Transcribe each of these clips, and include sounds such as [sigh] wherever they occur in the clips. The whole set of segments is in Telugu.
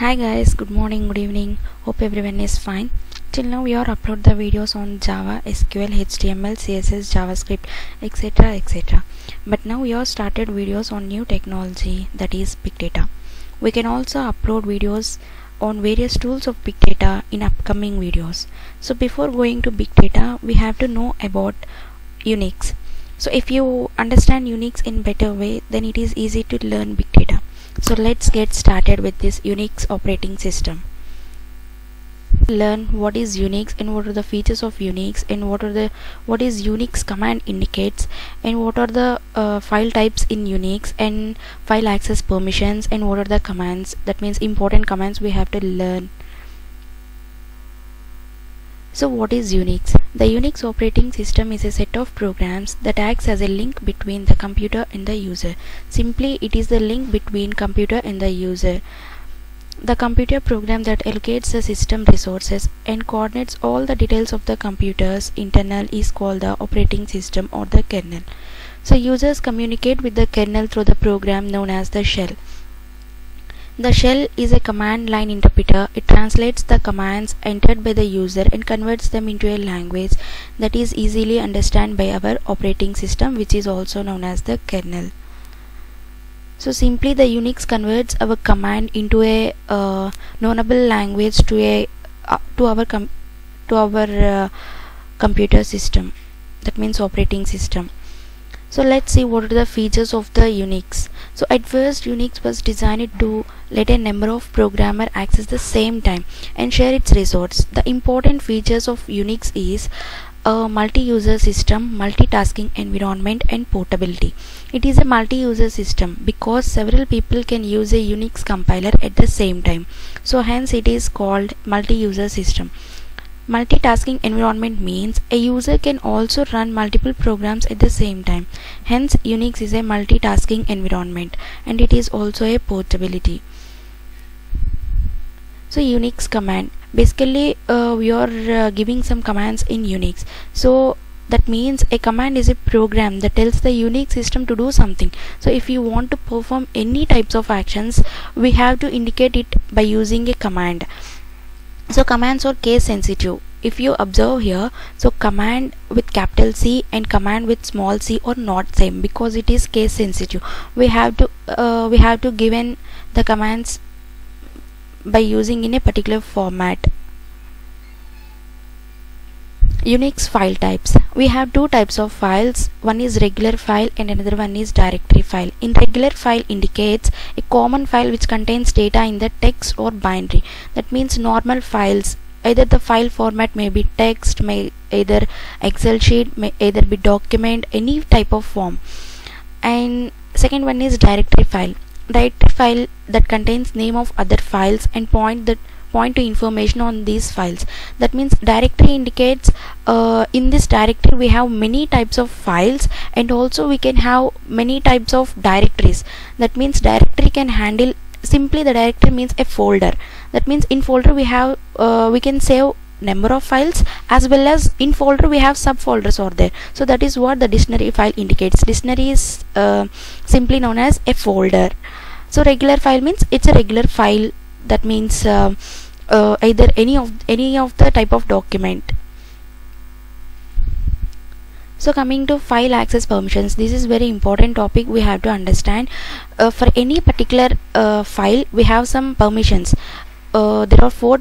Hi guys, good morning, good evening. Hope everyone is fine. Till now we are upload the videos on Java, SQL, HTML, CSS, JavaScript, etc. etc. But now we are started videos on new technology that is big data. We can also upload videos on various tools of big data in upcoming videos. So before going to big data, we have to know about Unix. So if you understand Unix in better way, then it is easy to learn big data. So let's get started with this Unix operating system. Learn what is Unix and what are the features of Unix and what are the what is Unix command indicates and what are the uh, file types in Unix and file access permissions and what are the commands that means important commands we have to learn so what is Unix? The Unix operating system is a set of programs that acts as a link between the computer and the user. Simply it is the link between computer and the user. The computer program that allocates the system resources and coordinates all the details of the computer's internal is called the operating system or the kernel. So users communicate with the kernel through the program known as the shell. The shell is a command line interpreter. It translates the commands entered by the user and converts them into a language that is easily understood by our operating system which is also known as the kernel. So simply the Unix converts our command into a uh, knowable language to a uh, to our to our uh, computer system that means operating system. So let's see what are the features of the Unix. So at first Unix was designed to let a number of programmer access the same time and share its resource. The important features of Unix is a multi-user system, multitasking environment and portability. It is a multi-user system because several people can use a Unix compiler at the same time. So hence it is called multi-user system. Multitasking environment means a user can also run multiple programs at the same time. Hence Unix is a multitasking environment and it is also a portability. So Unix command basically uh, we are uh, giving some commands in Unix. So that means a command is a program that tells the Unix system to do something. So if you want to perform any types of actions we have to indicate it by using a command so commands are case sensitive. If you observe here so command with capital C and command with small c are not same because it is case sensitive. We have to uh, we have to given the commands by using in a particular format Unix file types. We have two types of files. One is regular file and another one is directory file. In regular file indicates a common file which contains data in the text or binary. That means normal files either the file format may be text may either excel sheet may either be document any type of form. And second one is directory file. Directory file that contains name of other files and point that point to information on these files. That means directory indicates uh, in this directory we have many types of files and also we can have many types of directories. That means directory can handle simply the directory means a folder. That means in folder we have uh, we can save number of files as well as in folder we have subfolders are there. So that is what the dictionary file indicates. Dictionary is uh, simply known as a folder. So regular file means it's a regular file. That means uh, uh, either any of any of the type of document. So coming to file access permissions this is very important topic we have to understand. Uh, for any particular uh, file we have some permissions. Uh, there are four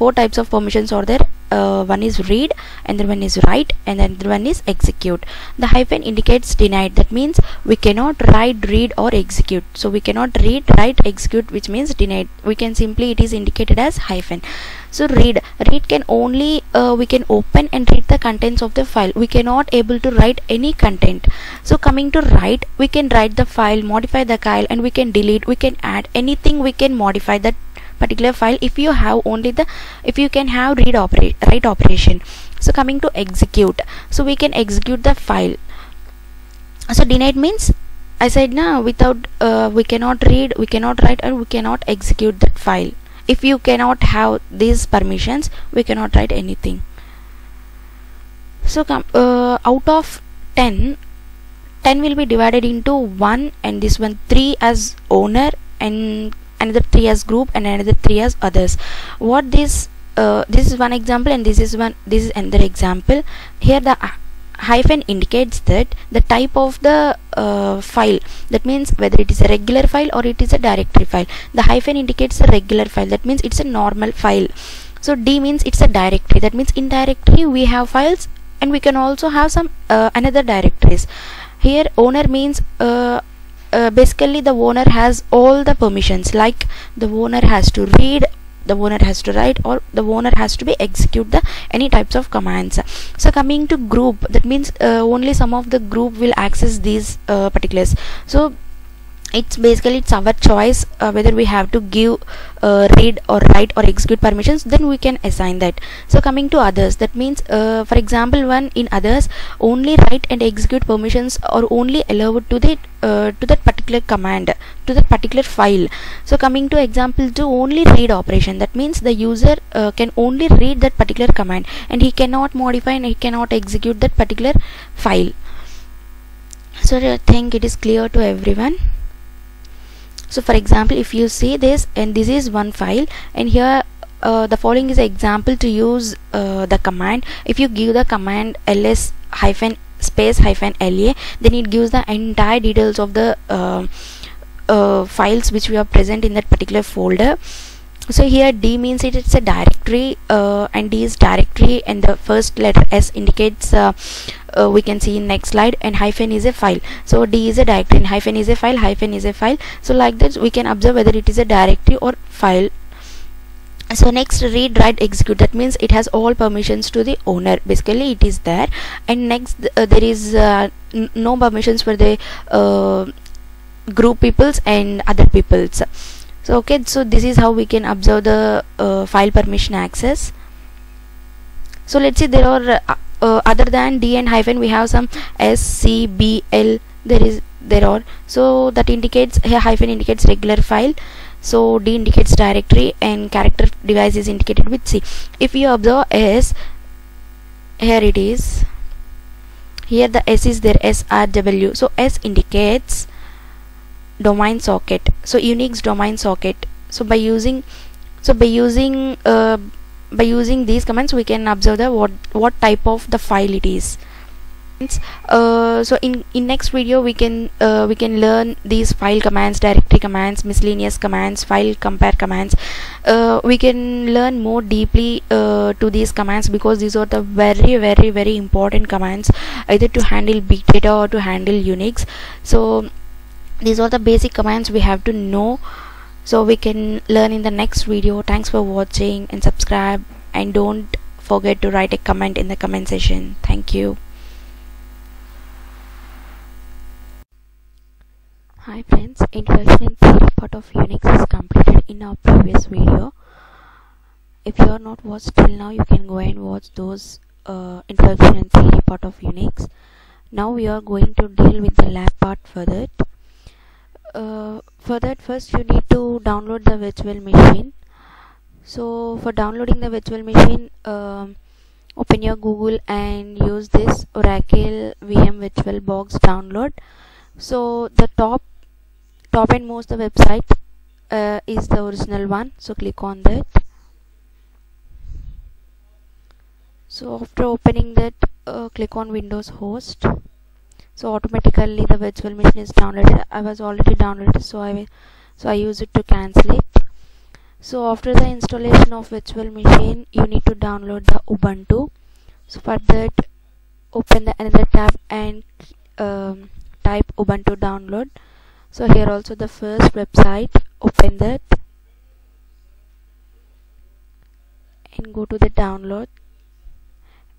four types of permissions are there. Uh, one is read and then one is write and then the one is execute. The hyphen indicates denied. That means we cannot write read or execute. So we cannot read write execute which means denied. We can simply it is indicated as hyphen. So read. Read can only uh, we can open and read the contents of the file. We cannot able to write any content. So coming to write we can write the file modify the file and we can delete. We can add anything we can modify that particular file if you have only the if you can have read operate write operation. So coming to execute. So we can execute the file. So denied means I said now without uh, we cannot read we cannot write and we cannot execute that file. If you cannot have these permissions we cannot write anything. So come uh, out of 10 10 will be divided into 1 and this one 3 as owner and another 3 as group and another 3 as others. What this uh, this is one example and this is one this is another example. Here the hyphen indicates that the type of the uh, file that means whether it is a regular file or it is a directory file. The hyphen indicates a regular file that means it's a normal file. So d means it's a directory. That means in directory we have files and we can also have some uh, another directories. Here owner means uh, uh, basically the owner has all the permissions like the owner has to read the owner has to write or the owner has to be execute the any types of commands. So coming to group that means uh, only some of the group will access these uh, particulars. So it's basically it's our choice uh, whether we have to give uh, read or write or execute permissions then we can assign that. So coming to others that means uh, for example one in others only write and execute permissions are only allowed to the uh, to that particular command to that particular file. So coming to example to only read operation. That means the user uh, can only read that particular command and he cannot modify and he cannot execute that particular file. So i think it is clear to everyone so for example if you see this and this is one file and here uh, the following is an example to use uh, the command. If you give the command ls hyphen space hyphen la then it gives the entire details of the uh, uh files which we are present in that particular folder. So here d means it, it's a directory uh, and d is directory and the first letter s indicates uh, uh, we can see in next slide and hyphen is a file. So d is a directory and hyphen is a file hyphen is a file. So like that we can observe whether it is a directory or file. So next read write execute. That means it has all permissions to the owner. Basically it is there. And next uh, there is uh, no permissions for the uh, group peoples and other peoples. So okay so this is how we can observe the uh, file permission access. So let's see there are uh, other than d and hyphen we have some s c b l there is there are. So that indicates hyphen indicates regular file. So d indicates directory and character device is indicated with c. If you observe s here it is. Here the s is there srw so s indicates domain socket. So unix domain socket. So by using so by using uh, by using these commands we can observe the what what type of the file it is. Uh, so in in next video we can uh, we can learn these file commands directory commands miscellaneous commands file compare commands. Uh, we can learn more deeply uh, to these commands because these are the very very very important commands either to handle big data or to handle unix. So these are the basic commands we have to know so we can learn in the next video. Thanks for watching and subscribe. And don't forget to write a comment in the comment section. Thank you. Hi friends introduction theory part of unix is completed in our previous video. If you are not watched till now you can go and watch those uh, introduction and theory part of unix. Now we are going to deal with the lab part for that uh, for that first you need to download the virtual machine. So for downloading the virtual machine um, open your google and use this oracle vm virtual box download. So the top top and most the website uh, is the original one. So click on that. So after opening that uh, click on windows host so automatically the virtual machine is downloaded. I was already downloaded so i so i use it to cancel it. So after the installation of virtual machine you need to download the ubuntu. So for that open the another tab and um, type ubuntu download. So here also the first website open that. And go to the download.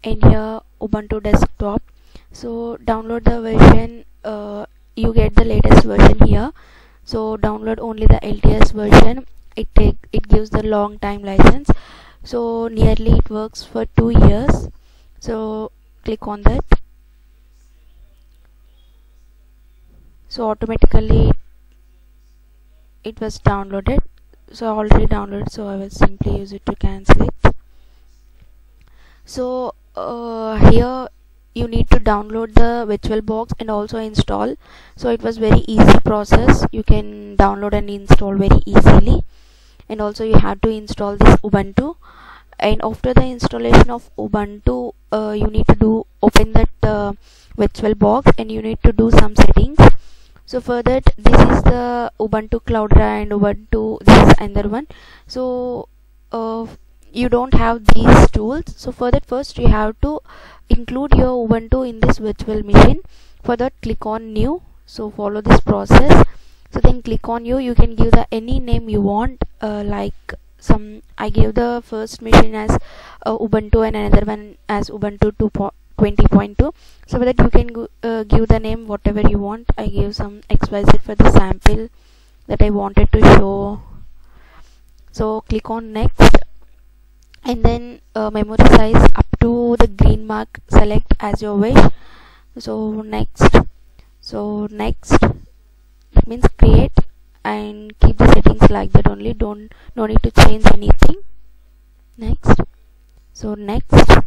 And here ubuntu desktop so download the version uh, you get the latest version here. So download only the LTS version. It take it gives the long time license. So nearly it works for two years. So click on that. So automatically it was downloaded. So I already downloaded so I will simply use it to cancel it. So uh, here you need to download the virtualbox and also install. So it was very easy process. You can download and install very easily. And also you have to install this ubuntu. And after the installation of ubuntu uh, you need to do open that uh, virtualbox and you need to do some settings. So for that this is the ubuntu cloudera and ubuntu this is another one. So uh, you don't have these tools. So for that first you have to include your ubuntu in this virtual machine. For that click on new. So follow this process. So then click on new. You can give the any name you want. Uh, like some i gave the first machine as uh, ubuntu and another one as ubuntu 2.20.2 so that you can uh, give the name whatever you want. I gave some xyz for the sample that i wanted to show. So click on next and then uh, memory size up to the green mark. Select as your wish. So next. So next. That means create and keep the settings like that only. Don't no need to change anything. Next. So next.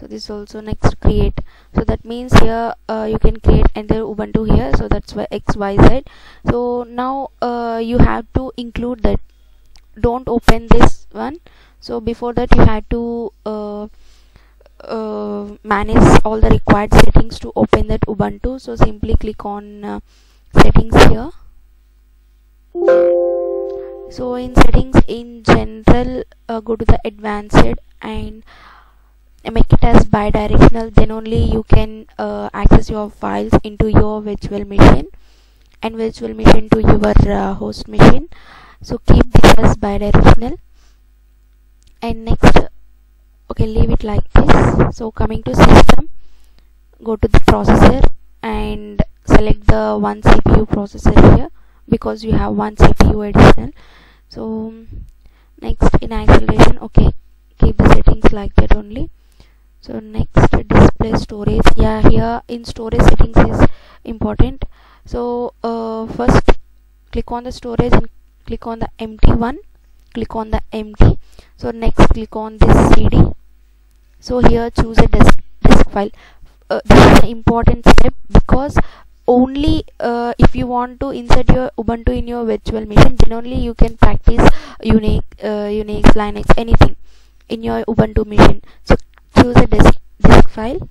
So this also next create. So that means here uh, you can create enter ubuntu here. So that's why xyz so now uh, you have to include that don't open this one. So before that you had to uh, uh, manage all the required settings to open that ubuntu. So simply click on uh, settings here. So in settings in general uh, go to the advanced and make it as bi-directional. Then only you can uh, access your files into your virtual machine and virtual machine to your uh, host machine so keep this as bidirectional. And next okay leave it like this. So coming to system go to the processor and select the one cpu processor here because you have one cpu additional. So next in acceleration okay keep the settings like that only. So next display storage. Yeah here in storage settings is important. So uh, first click on the storage and click on the empty one click on the empty. So next click on this cd so here choose a disk, disk file. Uh, this is an important step because only uh, if you want to insert your ubuntu in your virtual machine then only you can practice unix uh, unix linux anything in your ubuntu machine. So choose a disk, disk file.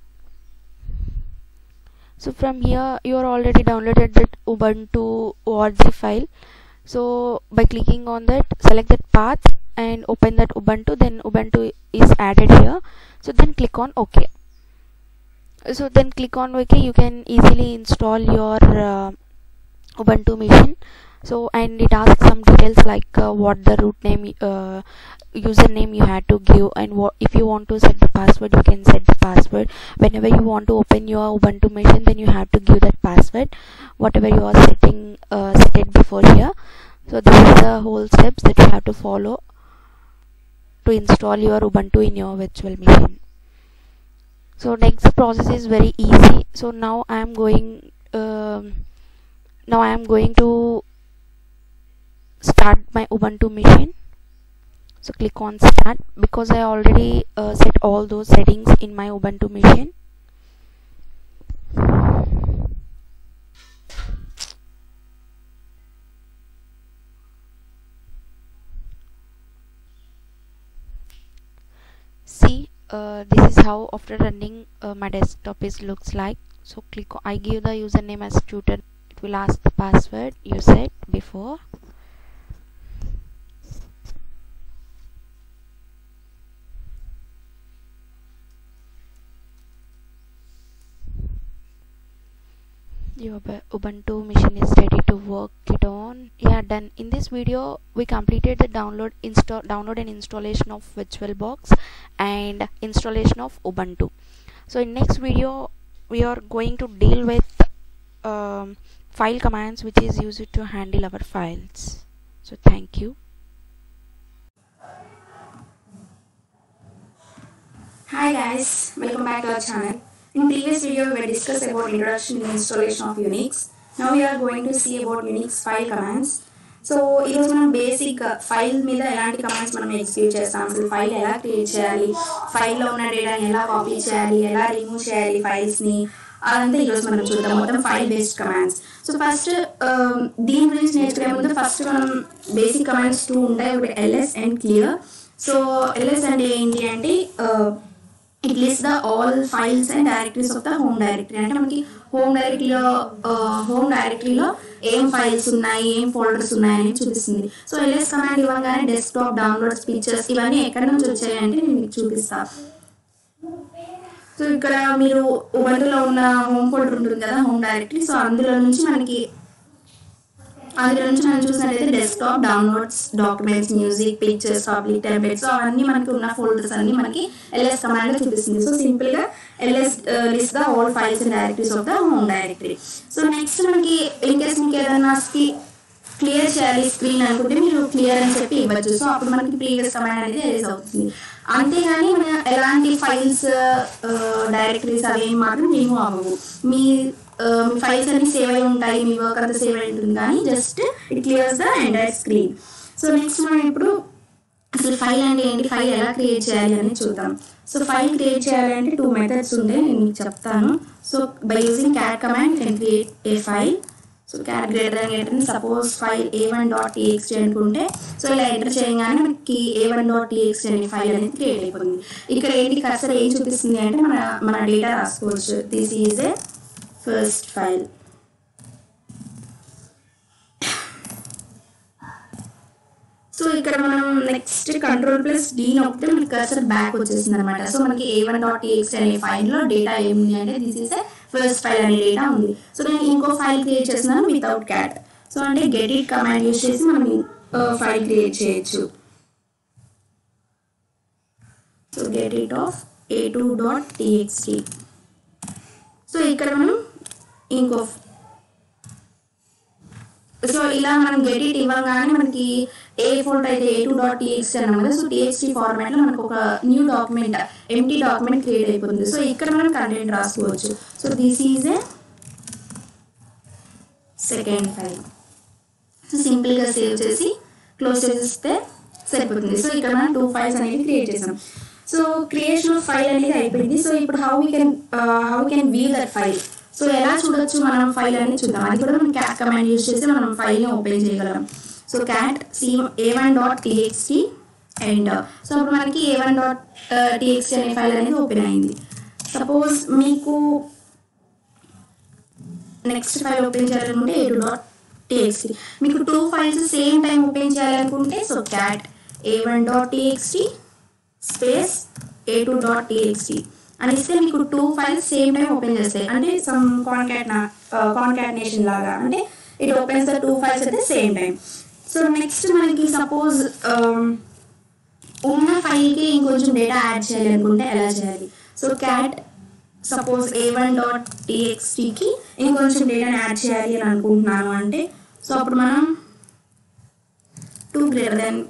So from here you are already downloaded that ubuntu org file so by clicking on that select that path and open that ubuntu then ubuntu is added here. So then click on ok. So then click on ok. You can easily install your uh, ubuntu machine so and it asks some details like uh, what the root name uh, username you had to give and what if you want to set the password you can set the password. Whenever you want to open your ubuntu machine then you have to give that password whatever you are setting uh, set it before here. So this is the whole steps that you have to follow to install your ubuntu in your virtual machine. So next process is very easy. So now i am going um, now i am going to start my ubuntu machine. So click on start. Because i already uh, set all those settings in my ubuntu machine. See uh, this is how after running uh, my desktop is looks like. So click i give the username as tutor. It will ask the password you set before your ubuntu machine is ready to work. It on. Yeah done. In this video we completed the download install download and installation of virtualbox and installation of ubuntu. So in next video we are going to deal with um, file commands which is used to handle our files. So thank you. Hi guys, welcome back to our channel. In previous video we discussed about introduction and installation of Unix. Now we are going to see about Unix file commands. So ఈరోజు మనం బేసిక్ ఫైల్ uh, మీద ఎలాంటి కమాండ్స్ మనం ఎగ్జిక్యూట్ చేస్తాం? అసలు ఫైల్ ఎలా క్రియేట్ చేయాలి? ఫైల్లో ఉన్న డేటాని ఎలా కాపీ చేయాలి? ఎలా రిమూవ్ చేయాలి ఫైల్స్ని అదంతా ఈరోజు మనం చూద్దాం. మొత్తం file based commands so first దీని గురించి నేర్చుకునే ముందు ఫస్ట్ మనం బేసిక్ కమాండ్స్ టూ ఉంటాయి. ఒకటి LS and clear so LS అంటే ఏంటి అంటే uh, it list the all files and directories of the home directory అంటే మనకి హోమ్ డైరెక్టరీలో హోమ్ డైరెక్టరీలో ఏం ఫైల్స్ ఉన్నాయి ఏం ఫోల్డర్స్ ఉన్నాయి అని చూపిస్తుంది. సో ఎల్ఎస్ కమాండ్ ఇవ్వగానే డెస్క్టాప్ డౌన్లోడ్స్ పిక్చర్స్ ఇవన్నీ ఎక్కడి నుంచి వచ్చాయంటే నేను మీకు చూపిస్తాను సో ఇక్కడ మీరు ఉబంటులో ఉన్న హోమ్ ఫోల్డర్ ఉంటుంది కదా హోమ్ డైరెక్టరీ సో అందులో నుంచి మనకి అందులో నుంచి మనం చూసినట్లయితే desktop downloads documents music pictures public templates అవన్నీ మనకి ఉన్న ఫోల్డర్స్ అన్ని మనకి ఎల్ఎస్ కమాండ్లో చూపిస్తుంది. సో సింపుల్గా LS list the all files and directories of the home directory so next మనకి ఇన్ కేస్ మీకు ఏదైనా క్లియర్ చేయాలి స్క్రీన్ అనుకుంటే మీరు క్లియర్ అని చెప్పి ఇవ్వచ్చు. సో అప్పుడు మనకి ప్రీవియస్ కమాండ్ అనేది ఎరేజ్ అవుతుంది. అంతేగాని మన ఎలాంటి ఫైల్స్ డైరెక్టరీస్ uh, uh, అవి మాత్రం రిమూవ్ అవ్వవు. మీ మీ ఫైల్స్ అన్ని సేవ్ అయి ఉంటాయి మీ వర్క్ అంతా సేవ్ అయి ఉంటుంది. కానీ just it clears the entire screen so next మనం ఇప్పుడు అసలు ఫైల్ అంటే ఏంటి? ఫైల్ ఎలా క్రియేట్ చేయాలి అని చూద్దాం. సో ఫైల్ క్రియేట్ చేయాలంటే టూ మెథడ్స్ ఉండే నేను మీకు చెప్తాను. So by using cat command can create a file so cat greater అని suppose file A one dot txt అనుకుంటే సో ఇలా ఎంటర్ చేయగానే మనకి ఏ వన్ డాట్ టీఎక్స్టీ అనే ఫైల్ అనేది క్రియేట్ అయిపోతుంది. ఇక్కడ ఏంటి కసర్ ఏం చూపిస్తుంది అంటే మన మన డేటా రాసుకోవచ్చు. This is a first file so ఇక్కడ మనం నెక్స్ట్ కంట్రోల్ ప్లస్ డీ నొక్కితే మనకి కర్సర్ బ్యాక్ వచ్చేసింది అనమాట సో మనకి ఏ వన్ డాట్ టీఎక్స్ అనే ఫైల్లో డేటా ఏముంది అంటే దిస్ ఇస్ ఫస్ట్ ఫైల్ అనే డేటా ఉంది. సో నేను ఇంకో ఫైల్ క్రియేట్ చేస్తున్నాను వితౌట్ క్యాట్ సో అంటే గెట్ ఇట్ కమాండ్ యూస్ చేసి మనం ఫైల్ క్రియేట్ చేయొచ్చు. So get it of A two dot TXT so ఇక్కడ మనం ఇంకో సో ఇలా మనం గెట్ ఇట్ ఇవ్వగానే మనకి ఏ ఫోల్డర్ అయితే ఏ టూ డాట్ టీఎక్స్టీ అన్నాం కదా సో టీఎక్స్టీ ఫార్మాట్ లో మనకు ఒక new document empty document create అయిపోతుంది సో ఇక్కడ మనం కంటెంట్ రాసుకోవచ్చు so this is a second file so simple గా సేవ్ చేసి క్లోజ్ చేసేస్తే సరిపోతుంది సో ఇక్కడ మనం టూ ఫైల్స్ అనేవి క్రియేట్ చేసాం సో క్రియేషన్ ఆఫ్ ఫైల్ అనేది అయిపోయింది సో ఇప్పుడు how we can how can view that file so ఎలా చూడొచ్చు మనం ఫైల్ అనేది చూద్దాం. అది కూడా మనం క్యాట్ కమాండ్ యూజ్ చేసి మనం ఫైల్ని ఓపెన్ చేయగలం. So cat C A one dot txt and so అప్పుడు మనకి ఏ వన్ డాట్ టీఎక్స్టీ అనే ఫైల్ అనేది ఓపెన్ అయింది. సపోజ్ మీకు నెక్స్ట్ ఫైల్ ఓపెన్ చేయాలనుకుంటే ఏ టూ డాట్ టీఎక్స్టీ మీకు two files same time open చేయాలనుకుంటే so cat A one dot TXT space A two dot TXT అని ఇస్తే మీకు two files same time open చేస్తాయి అంటే సమ్ కాన్కాట్ కాన్కాటినేషన్ లాగా. అంటే it opens the two files అయితే సేమ్ టైం సో నెక్స్ట్ మనకి సపోజ్ um, ఉన్న ఫైల్కి ఇంకొంచెం డేటా యాడ్ చేయాలి అనుకుంటే ఎలా చేయాలి? So cat suppose A one dot టీఎక్స్టీకి ఇంకొంచెం డేటాని యాడ్ చేయాలి అని అనుకుంటున్నాను అంటే సో అప్పుడు మనం two greater than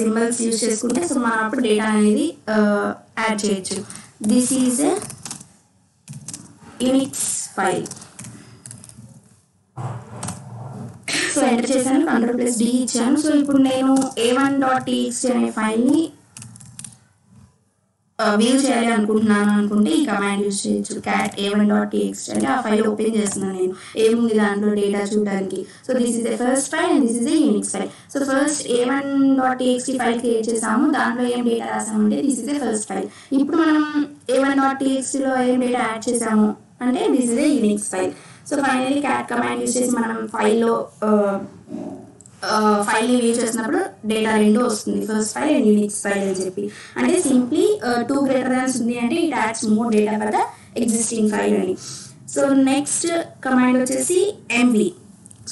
symbols use చేసుకుంటే సో మనం అప్పుడు డేటా అనేది uh, యాడ్ చేయొచ్చు. this is a Unix file so enter చేశాను కంట్రోల్ ప్లస్ డి ఇచ్చాను సో ఇప్పుడు నేను ఏ వన్ డాట్ టీఎక్స్టీ అనే ఫైల్ని వ్యూ చేయాలి అనుకుంటున్నాను అనుకుంటే ఈ కమాండ్ యూజ్ చేయొచ్చు. Cat A one dot TXT అంటే ఆ ఫైల్ ఓపెన్ చేస్తున్నాను నేను. ఏముంది దాంట్లో డేటా చూడడానికి? So this is the first file and this is the Unix file so first A one dot TXT file create చేసాము. దాంట్లో ఏం data రాసామంటే this is the first file ఇప్పుడు మనం ఏ వన్ డాట్ టీఎక్స్టీలో ఏం డేటా యాడ్ చేసాము అంటే this is the Unix file so finally cat command use చేసి మనం ఫైల్లో ఫైల్ని వ్యూ చేసినప్పుడు డేటా రెండు వస్తుంది. First file and Unix file అని చెప్పి. అంటే సింప్లీ టూ గ్రేటర్ దాన్స్ ఉంది అంటే it adds more data for the existing file అని. సో నెక్స్ట్ కమాండ్ వచ్చేసి ఎంవి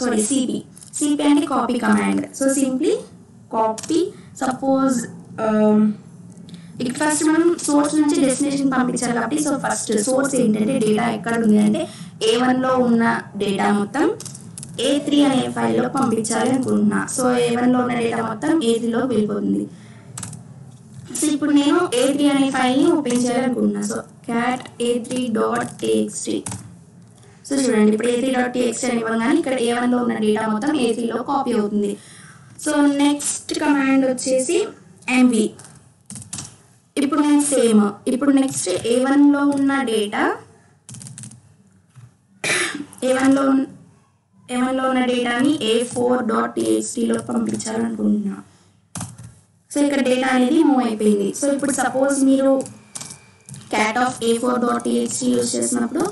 సారీ సిపి సిపి అంటే copy command so simply copy suppose ఇక ఫస్ట్ మనం సోర్స్ నుంచి డెస్టినేషన్ పంపించాలి కాబట్టి సో ఫస్ట్ సోర్స్ ఏంటంటే డేటా ఎక్కడ ఉంది అంటే ఏ వన్లో ఉన్న డేటా మొత్తం ఏ త్రీ అనే ఫైల్లో పంపించాలి అనుకుంటున్నా. సో ఏ వన్లో ఉన్న డేటా మొత్తం ఏ త్రీలో వెళ్ళిపోతుంది. సో ఇప్పుడు నేను ఏ త్రీ అనే ఫైల్ని ఓపెన్ చేయాలనుకుంటున్నా so cat A three dot TXT so చూడండి ఇప్పుడు ఏ త్రీ డాట్ టీఎక్స్టీ అని ఇవ్వగానే ఇక్కడ ఏ వన్లో ఉన్న డేటా మొత్తం ఏ త్రీలో కాపీ అవుతుంది. సో నెక్స్ట్ కమాండ్ వచ్చేసి ఎంవి ఇప్పుడు నేను సేమ్ ఇప్పుడు నెక్స్ట్ ఏ వన్లో ఉన్న డేటా ఏ వన్లో ఏమైనా ఉన్న డేటాని ఏ ఫోర్ డాట్ టీఎక్స్టీలో పంపించాలనుకుంటున్నా. సో ఇక్కడ డేటా అనేది మూవ్ అయిపోయింది. సో ఇప్పుడు సపోజ్ మీరు cat of A four dot TXT use చేసినప్పుడు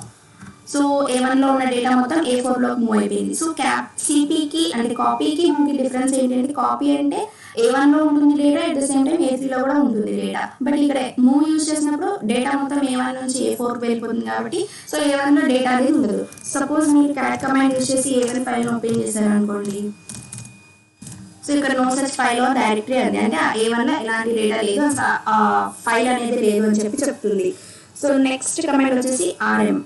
సో ఏ వన్లో ఉన్న డేటా మొత్తం ఏ ఫోర్లోకి మూవ్ అయిపోయింది. సో క్యాప్ సిపికి అంటే కాపీకి మనకి డిఫరెన్స్ ఏంటంటే కాపీ అంటే ఏ వన్లో ఉంటుంది data at the same time A త్రీలో కూడా ఉంటుంది డేటా బట్ ఇక్కడ మూవ్ యూజ్ చేసినప్పుడు డేటా మొత్తం ఏ వన్ నుంచి ఏ ఫోర్కి వెళ్ళిపోతుంది కాబట్టి సో ఏ వన్లో డేటా అనేది ఉండదు. సపోజ్ మీరు క్యాట్ కమాండ్ యూజ్ చేసి ఏ వన్ ఫైల్ ఓపెన్ చేశారు అనుకోండి. సో ఇక్కడ no such file or directory అది అంటే ఏ వన్ ఎలాంటి డేటా లేదు. ఫైల్ అనేది లేదు అని చెప్పి చెప్తుంది. సో నెక్స్ట్ కమాండ్ వచ్చేసి RM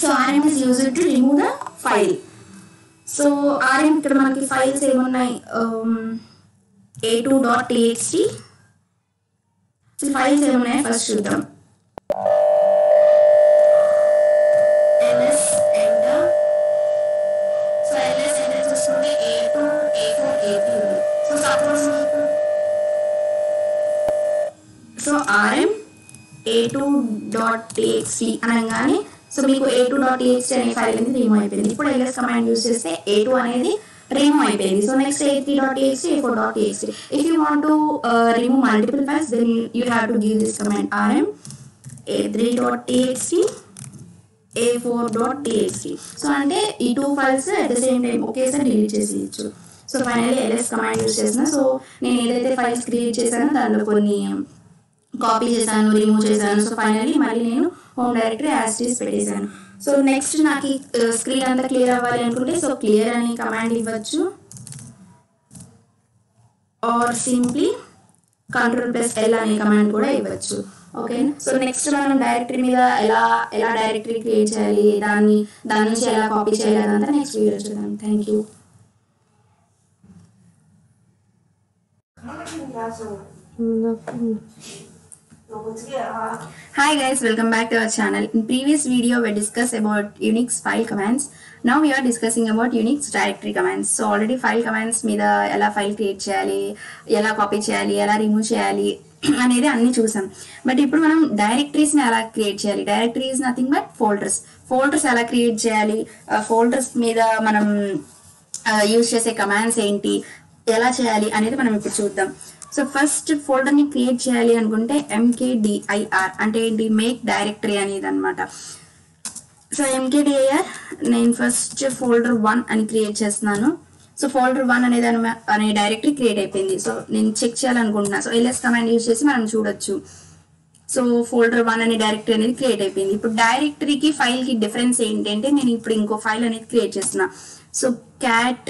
so rm is use to remove the file so rm ఇక్కడ మనకి ఫైల్స్ ఏమున్నాయి a two dot TXT files ఏమున్నాయి ఫస్ట్ చూద్దాం ls enter so ls enter చూసుకుంటే a two a four a three ఉంది సో సపోజ్ మీకు so rm a two dot TXT అనగానే సో మీకు ఏ టూ డాట్ టీఎక్స్టీ అనే ఫైల్ అనేది రిమూవ్ అయిపోయింది. ఇప్పుడు ఎల్ఎస్ కమాండ్ యూస్ చేస్తే ఏ టూ అనేది రిమూవ్ అయిపోయింది. So next A three dot txt A four dot txt if you want to remove multiple files then you have to give this command RM A three dot txt A four dot txt so అంటే ఈ two files at the same time ఒకేసారి డిలీట్ చేసేయచ్చు. So finally LS command use చేసిన సో నేను ఏదైతే ఫైల్స్ క్రియేట్ చేశానో దానిలో కొన్ని కాపీ చేశాను రిమూవ్ చేశాను. సో ఫైనల్లీ మళ్ళీ నేను హోమ్ డైరెక్టరీ యాస్టీస్ పెట్టేశాను సో నెక్స్ట్ నాకు ఈ స్క్రీన్ అంతా క్లియర్ అవ్వాలి అనుకుంటే సో క్లియర్ అనే కమాండ్ ఇవ్వచ్చు or simply control plus L అనే కమాండ్ కూడా ఇవ్వచ్చు ఓకే సో నెక్స్ట్ మనం డైరెక్టరీ మీద ఎలా ఎలా డైరెక్టరీ క్రియేట్ చేయాలి దాన్ని దాని నుంచి ఎలా కాపీ చేయాలి అదంతా నెక్స్ట్ వీడియో చూద్దాం thank you Hi guys, welcome back to our channel. In previous video, we discussed about Unix file commands. Now we are discussing about Unix directory commands. So already file commands మీద ఎలా ఫైల్ క్రియేట్ చేయాలి ఎలా కాపీ చేయాలి ఎలా రిమూవ్ చేయాలి అనేది అన్ని చూసాం బట్ ఇప్పుడు మనం డైరెక్టరీస్ని ఎలా క్రియేట్ చేయాలి directory is nothing but folders folders ఎలా క్రియేట్ చేయాలి ఫోల్డర్స్ మీద మనం యూజ్ చేసే కమాండ్స్ ఏంటి ఎలా చేయాలి అనేది మనం ఇప్పుడు చూద్దాం సో ఫస్ట్ ఫోల్డర్ని క్రియేట్ చేయాలి అనుకుంటే ఎంకేడిఐఆర్ అంటే ఏంటి? మేక్ డైరెక్టరీ అనేది అనమాట సో ఎంకేడిఐఆర్ నేను ఫస్ట్ ఫోల్డర్ వన్ అని క్రియేట్ చేస్తున్నాను. సో ఫోల్డర్ వన్ అనేది అనే అనే డైరెక్టరీ క్రియేట్ అయిపోయింది. సో నేను చెక్ చేయాలనుకుంటున్నా. సో ఎల్ఎస్ కమాండ్ యూజ్ చేసి మనం చూడొచ్చు. సో ఫోల్డర్ వన్ అనే డైరెక్టరీ అనేది క్రియేట్ అయిపోయింది. ఇప్పుడు డైరెక్టరీకి ఫైల్కి డిఫరెన్స్ ఏంటంటే నేను ఇప్పుడు ఇంకో ఫైల్ అనేది క్రియేట్ చేస్తున్నా. So cat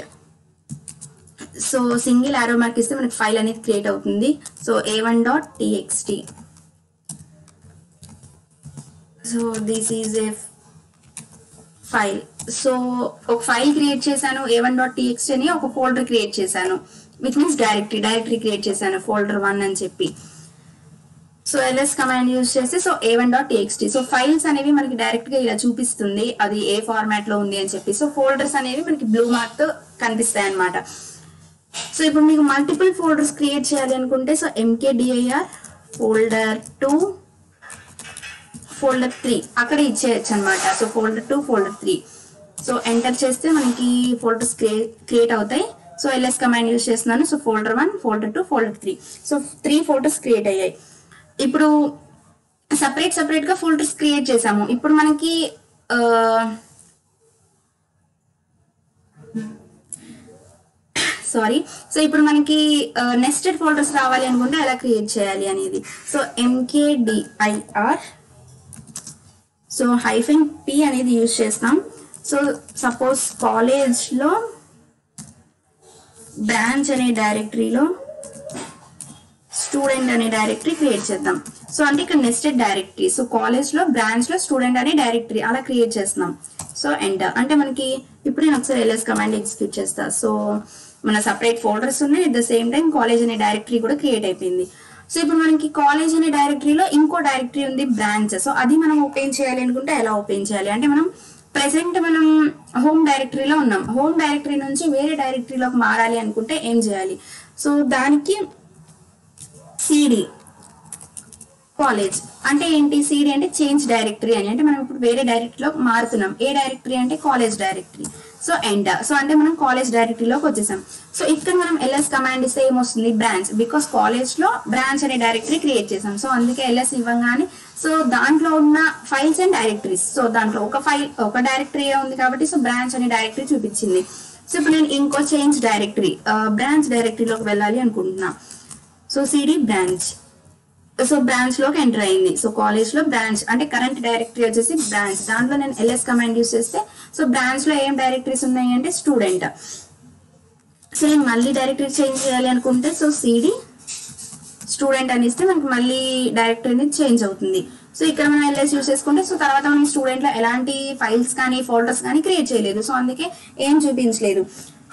so single arrow mark ఇస్తే మనకి ఫైల్ అనేది క్రియేట్ అవుతుంది. So A one dot TXT so this is a file so ఒక ఫైల్ క్రియేట్ చేశాను ఏ వన్ డాట్ టీఎక్స్టీ అని ఒక ఫోల్డర్ క్రియేట్ చేశాను. Which means directory directory create చేశాను ఫోల్డర్ వన్ అని చెప్పి. సో ఎల్ఎస్ కమాండ్ యూజ్ చేస్తే so A one dot TXT so files అనేవి మనకి డైరెక్ట్గా ఇలా చూపిస్తుంది. అది ఏ ఫార్మాట్లో ఉంది అని చెప్పి. సో ఫోల్డర్స్ అనేవి మనకి బ్లూ మార్క్తో కనిపిస్తాయి అన్నమాట సో ఇప్పుడు మీకు మల్టిపుల్ ఫోల్డర్స్ క్రియేట్ చేయాలి అనుకుంటే so MKDIR folder two folder three అక్కడ ఇచ్చేయచ్చు అనమాట so folder two folder three so enter చేస్తే మనకి ఫోల్డర్స్ క్రియేట్ అవుతాయి. సో ఎల్ఎస్ కమాండ్ యూస్ చేస్తున్నాను. So folder one folder two folder three so three folders create అయ్యాయి. ఇప్పుడు సపరేట్ సపరేట్గా ఫోల్డర్స్ క్రియేట్ చేసాము. ఇప్పుడు మనకి uh, సారీ సో ఇప్పుడు మనకి uh, నెస్టెడ్ ఫోల్డర్స్ రావాలి అనుకుంటే ఎలా క్రియేట్ చేయాలి అనేది? So MKDIR so hyphen P అనేది యూజ్ చేస్తాం. సో సపోజ్ కాలేజ్లో బ్రాంచ్ అనే డైరెక్టరీలో స్టూడెంట్ అనే డైరెక్టరీ క్రియేట్ చేద్దాం. సో అంటే ఇక్కడ నెస్టెడ్ డైరెక్టరీ సో కాలేజ్లో బ్రాంచ్లో స్టూడెంట్ అనే డైరెక్టరీ అలా క్రియేట్ చేస్తున్నాం. సో ఎంటర్ అంటే మనకి ఇప్పుడు నేను ఒకసారి ఎల్ఎస్ కమాండ్ ఎగ్జిక్యూట్ చేస్తా. సో మన సపరేట్ ఫోల్డర్స్ ఉన్నాయి. At the same time college అనే డైరెక్టరీ కూడా క్రియేట్ అయిపోయింది. సో ఇప్పుడు మనకి కాలేజ్ అనే డైరెక్టరీలో ఇంకో డైరెక్టరీ ఉంది బ్రాంచ్ సో అది మనం ఓపెన్ చేయాలి అనుకుంటే ఎలా ఓపెన్ చేయాలి? అంటే మనం ప్రెసెంట్ మనం హోమ్ డైరెక్టరీలో ఉన్నాం. హోమ్ డైరెక్టరీ నుంచి వేరే డైరెక్టరీలోకి మారాలి అనుకుంటే ఏం చేయాలి? సో దానికి సిడి కాలేజ్ అంటే ఏంటి? సిడి అంటే చేంజ్ డైరెక్టరీ అని. అంటే మనం ఇప్పుడు వేరే డైరెక్టరీలో మారుతున్నాం. ఏ డైరెక్టరీ అంటే college directory so end so అంటే మనం కాలేజ్ డైరెక్టరీలోకి వచ్చేసాం. సో ఇక్కడ మనం ఎల్ఎస్ కమాండ్ ఇస్తే ఏమొస్తుంది? బ్రాంచ్ బికాస్ కాలేజ్లో బ్రాంచ్ అనే డైరెక్టరీ క్రియేట్ చేసాం. సో అందుకే ఎల్ఎస్ ఇవ్వగానే సో దాంట్లో ఉన్న ఫైల్స్ అండ్ డైరెక్టరీస్ సో దాంట్లో ఒక ఫైల్ ఒక డైరెక్టరీ ఉంది కాబట్టి సో బ్రాంచ్ అనే డైరెక్టరీ చూపించింది. సో ఇప్పుడు నేను ఇంకో చేంజ్ డైరెక్టరీ బ్రాంచ్ డైరెక్టరీలోకి వెళ్ళాలి అనుకుంటున్నా. సో సిడి బ్రాంచ్ సో బ్రాంచ్లోకి ఎంటర్ అయింది. సో కాలేజ్లో బ్రాంచ్ అంటే కరెంట్ డైరెక్టరీ వచ్చేసి బ్రాంచ్ దాంట్లో నేను ఎల్ఎస్ కమాండ్ యూస్ చేస్తే సో బ్రాంచ్లో ఏం డైరెక్టరీస్ ఉన్నాయి అంటే స్టూడెంట్ సో నేను మళ్ళీ డైరెక్టరీ చేంజ్ చేయాలి అనుకుంటే సో సిడి స్టూడెంట్ అని ఇస్తే మనకి మళ్ళీ డైరెక్టరీ అనేది చేంజ్ అవుతుంది. సో ఇక్కడ మనం ఎల్ఎస్ యూస్ చేసుకుంటే సో తర్వాత మనం స్టూడెంట్లో ఎలాంటి ఫైల్స్ కానీ ఫోల్డర్స్ కానీ క్రియేట్ చేయలేదు. సో అందుకే ఏం చూపించలేదు.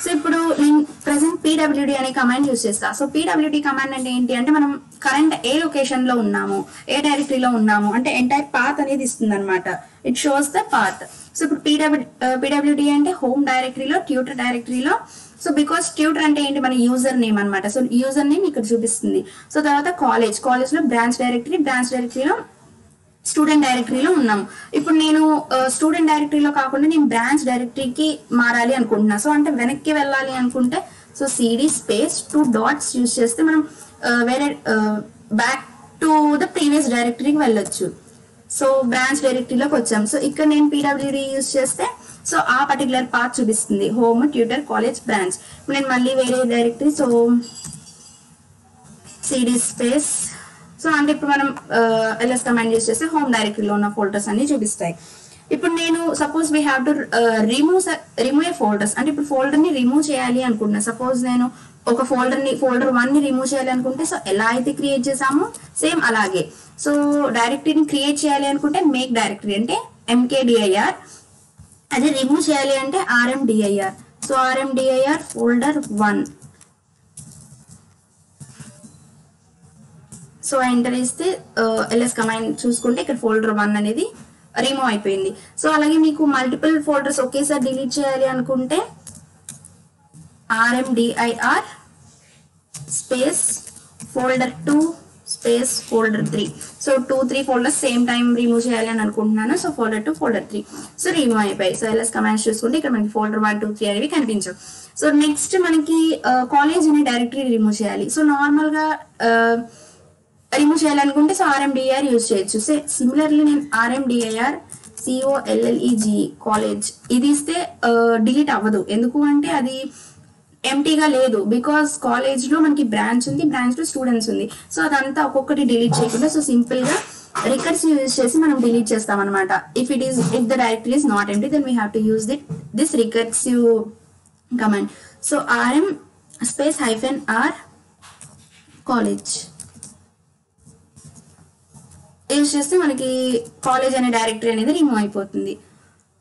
సో ఇప్పుడు నేను ప్రెసెంట్ పీడబ్ల్యూడి అనే కమాండ్ యూస్ చేస్తా. సో పీడబ్ల్యూడి కమాండ్ అంటే ఏంటి? అంటే మనం కరెంట్ ఏ లొకేషన్లో ఉన్నాము ఏ డైరెక్టరీలో ఉన్నాము అంటే ఎంటైర్ పాత్ అనేది ఇస్తుంది అనమాట it shows the path so ఇప్పుడు పీడబ్ల్యూ పీడబ్ల్యూడి uh, అంటే హోమ్ డైరెక్టరీలో ట్యూటర్ డైరెక్టరీలో సో బికాస్ ట్యూటర్ అంటే ఏంటి? మన యూజర్ నేమ్ అనమాట సో యూజర్ నేమ్ ఇక్కడ చూపిస్తుంది. సో తర్వాత కాలేజ్ కాలేజ్లో బ్రాంచ్ డైరెక్టరీ బ్రాంచ్ డైరెక్టరీలో స్టూడెంట్ డైరెక్టరీలో ఉన్నాం. ఇప్పుడు నేను స్టూడెంట్ డైరెక్టరీలో కాకుండా నేను బ్రాంచ్ డైరెక్టరీకి మారాలి అనుకుంటున్నా. సో అంటే వెనక్కి వెళ్ళాలి అనుకుంటే so CD space two dots use చేస్తే మనం వేరే బ్యాక్ టు ద ప్రీవియస్ డైరెక్టరీకి వెళ్ళొచ్చు. సో బ్రాంచ్ డైరెక్టరీలోకి వచ్చాం. సో ఇక్కడ నేను పీడబ్ల్యూడి యూస్ చేస్తే సో ఆ పర్టికులర్ పార్ట్ చూపిస్తుంది. హోమ్ ట్యూటర్ కాలేజ్ బ్రాంచ్ ఇప్పుడు నేను మళ్ళీ వేరే directory so CD space so అంటే ఇప్పుడు మనం ఎల్ఎస్ కమాండ్ యూస్ చేస్తే హోమ్ డైరెక్టరీలో ఉన్న ఫోల్డర్స్ అన్ని చూపిస్తాయి. ఇప్పుడు నేను suppose we have to remove remove a folders అంటే ఇప్పుడు ఫోల్డర్ని రిమూవ్ చేయాలి అనుకుంటున్నా. సపోజ్ నేను ఒక ఫోల్డర్ని ఫోల్డర్ వన్ని రిమూవ్ చేయాలి అనుకుంటే సో ఎలా అయితే క్రియేట్ చేసామో సేమ్ అలాగే. సో డైరెక్టరీని క్రియేట్ చేయాలి అనుకుంటే మేక్ డైరెక్టరీ అంటే ఎంకేడిఐఆర్ అదే రిమూవ్ చేయాలి అంటే RMDIR so RMDIR folder one so enter ఇస్తే ఎల్ఎస్ కమాండ్ చూసుకుంటే ఇక్కడ ఫోల్డర్ వన్ అనేది రిమూవ్ అయిపోయింది. సో అలాగే మీకు మల్టిపుల్ ఫోల్డర్స్ ఒకేసారి డిలీట్ చేయాలి అనుకుంటే RMDIR space folder two space folder three so two three folders same time remove చేయాలి అని అనుకుంటున్నాను. So folder two folder three so remove అయిపోయాయి. సో ఎల్ఎస్ కమాండ్స్ చూసుకుంటే ఇక్కడ మనకి ఫోల్డర్ వన్ టూ త్రీ అనేవి కనిపించవు. సో నెక్స్ట్ మనకి కాలేజ్ అనే డైరెక్టరీ రిమూవ్ చేయాలి. సో నార్మల్గా రిమూవ్ చేయాలనుకుంటే సో ఆర్ఎండిఆర్ యూజ్ చేయొచ్చు. సో సిమిలర్లీ నేను ఆర్ఎండిఐఆర్ సిఓఎల్ఎల్ఈజి కాలేజ్ ఇది ఇస్తే డిలీట్ అవ్వదు. ఎందుకు అంటే అది ఎంటీగా లేదు. బికాస్ కాలేజ్లో మనకి బ్రాంచ్ ఉంది బ్రాంచ్లో స్టూడెంట్స్ ఉంది. సో అదంతా ఒక్కొక్కటి డిలీట్ చేయకుండా సో సింపుల్గా రికర్స్ యూజ్ చేసి మనం డిలీట్ చేస్తాం అనమాట if it is if the directory is not empty then we have to use that this recursive command so RM space hyphen R college use చేస్తే మనకి కాలేజ్ అనే డైరెక్టరీ అనేది రిమూవ్ అయిపోతుంది.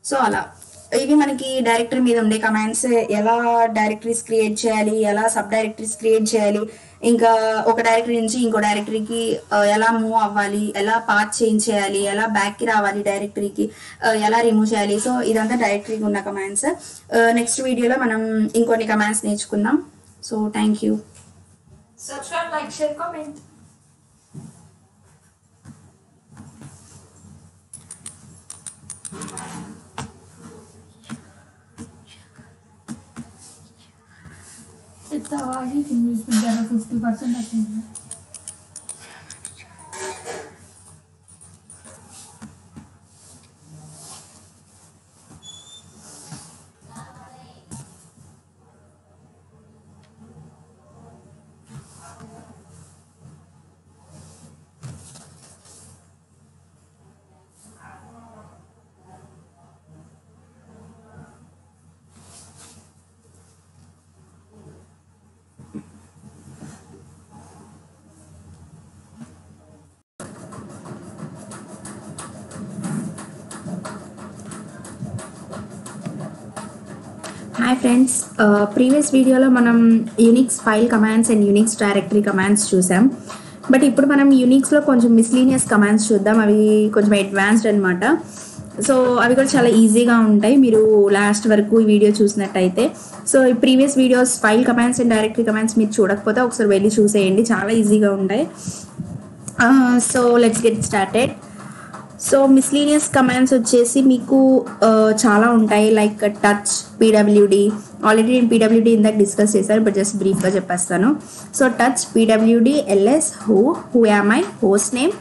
సో అలా. ఇవి మనకి డైరెక్టరీ మీద ఉండే కమాండ్స్ ఎలా డైరెక్టరీస్ క్రియేట్ చేయాలి ఎలా సబ్ డైరెక్టరీస్ క్రియేట్ చేయాలి ఇంకా ఒక డైరెక్టరీ నుంచి ఇంకో డైరెక్టరీకి ఎలా మూవ్ అవ్వాలి ఎలా పాత్ చేంజ్ చేయాలి ఎలా బ్యాక్కి రావాలి డైరెక్టరీకి ఎలా రిమూవ్ చేయాలి. సో ఇదంతా డైరెక్టరీకి ఉన్న కమాండ్స్ నెక్స్ట్ వీడియోలో మనం ఇంకొన్ని కమాండ్స్ నేర్చుకుందాం. So thank you Subscribe, like, share, comment. इतना आगे इंग्लिश में ज़्यादा फिफ्टी परसेंट आते हैं। హాయ్ ఫ్రెండ్స్ ప్రీవియస్ వీడియోలో మనం Unix file commands and Unix directory commands చూసాం. బట్ ఇప్పుడు మనం యూనిక్స్లో కొంచెం మిస్లీనియస్ కమాండ్స్ చూద్దాం. అవి కొంచెం అడ్వాన్స్డ్ అనమాట సో అవి కూడా చాలా ఈజీగా ఉంటాయి. మీరు లాస్ట్ వరకు ఈ వీడియో చూసినట్టయితే. సో ఈ previous videos file commands and directory commands మీరు చూడకపోతే ఒకసారి వెళ్ళి చూసేయండి. చాలా ఈజీగా ఉంటాయి. So let's get started so miscellaneous commands వచ్చేసి మీకు uh, చాలా ఉంటాయి లైక్ టచ్ పీడబ్ల్యూడి ఆల్రెడీ నేను పీడబ్ల్యూడి ఇందాక డిస్కస్ చేశాను బట్ జస్ట్ బ్రీఫ్గా చెప్పేస్తాను so touch PWD LS who who am I hostname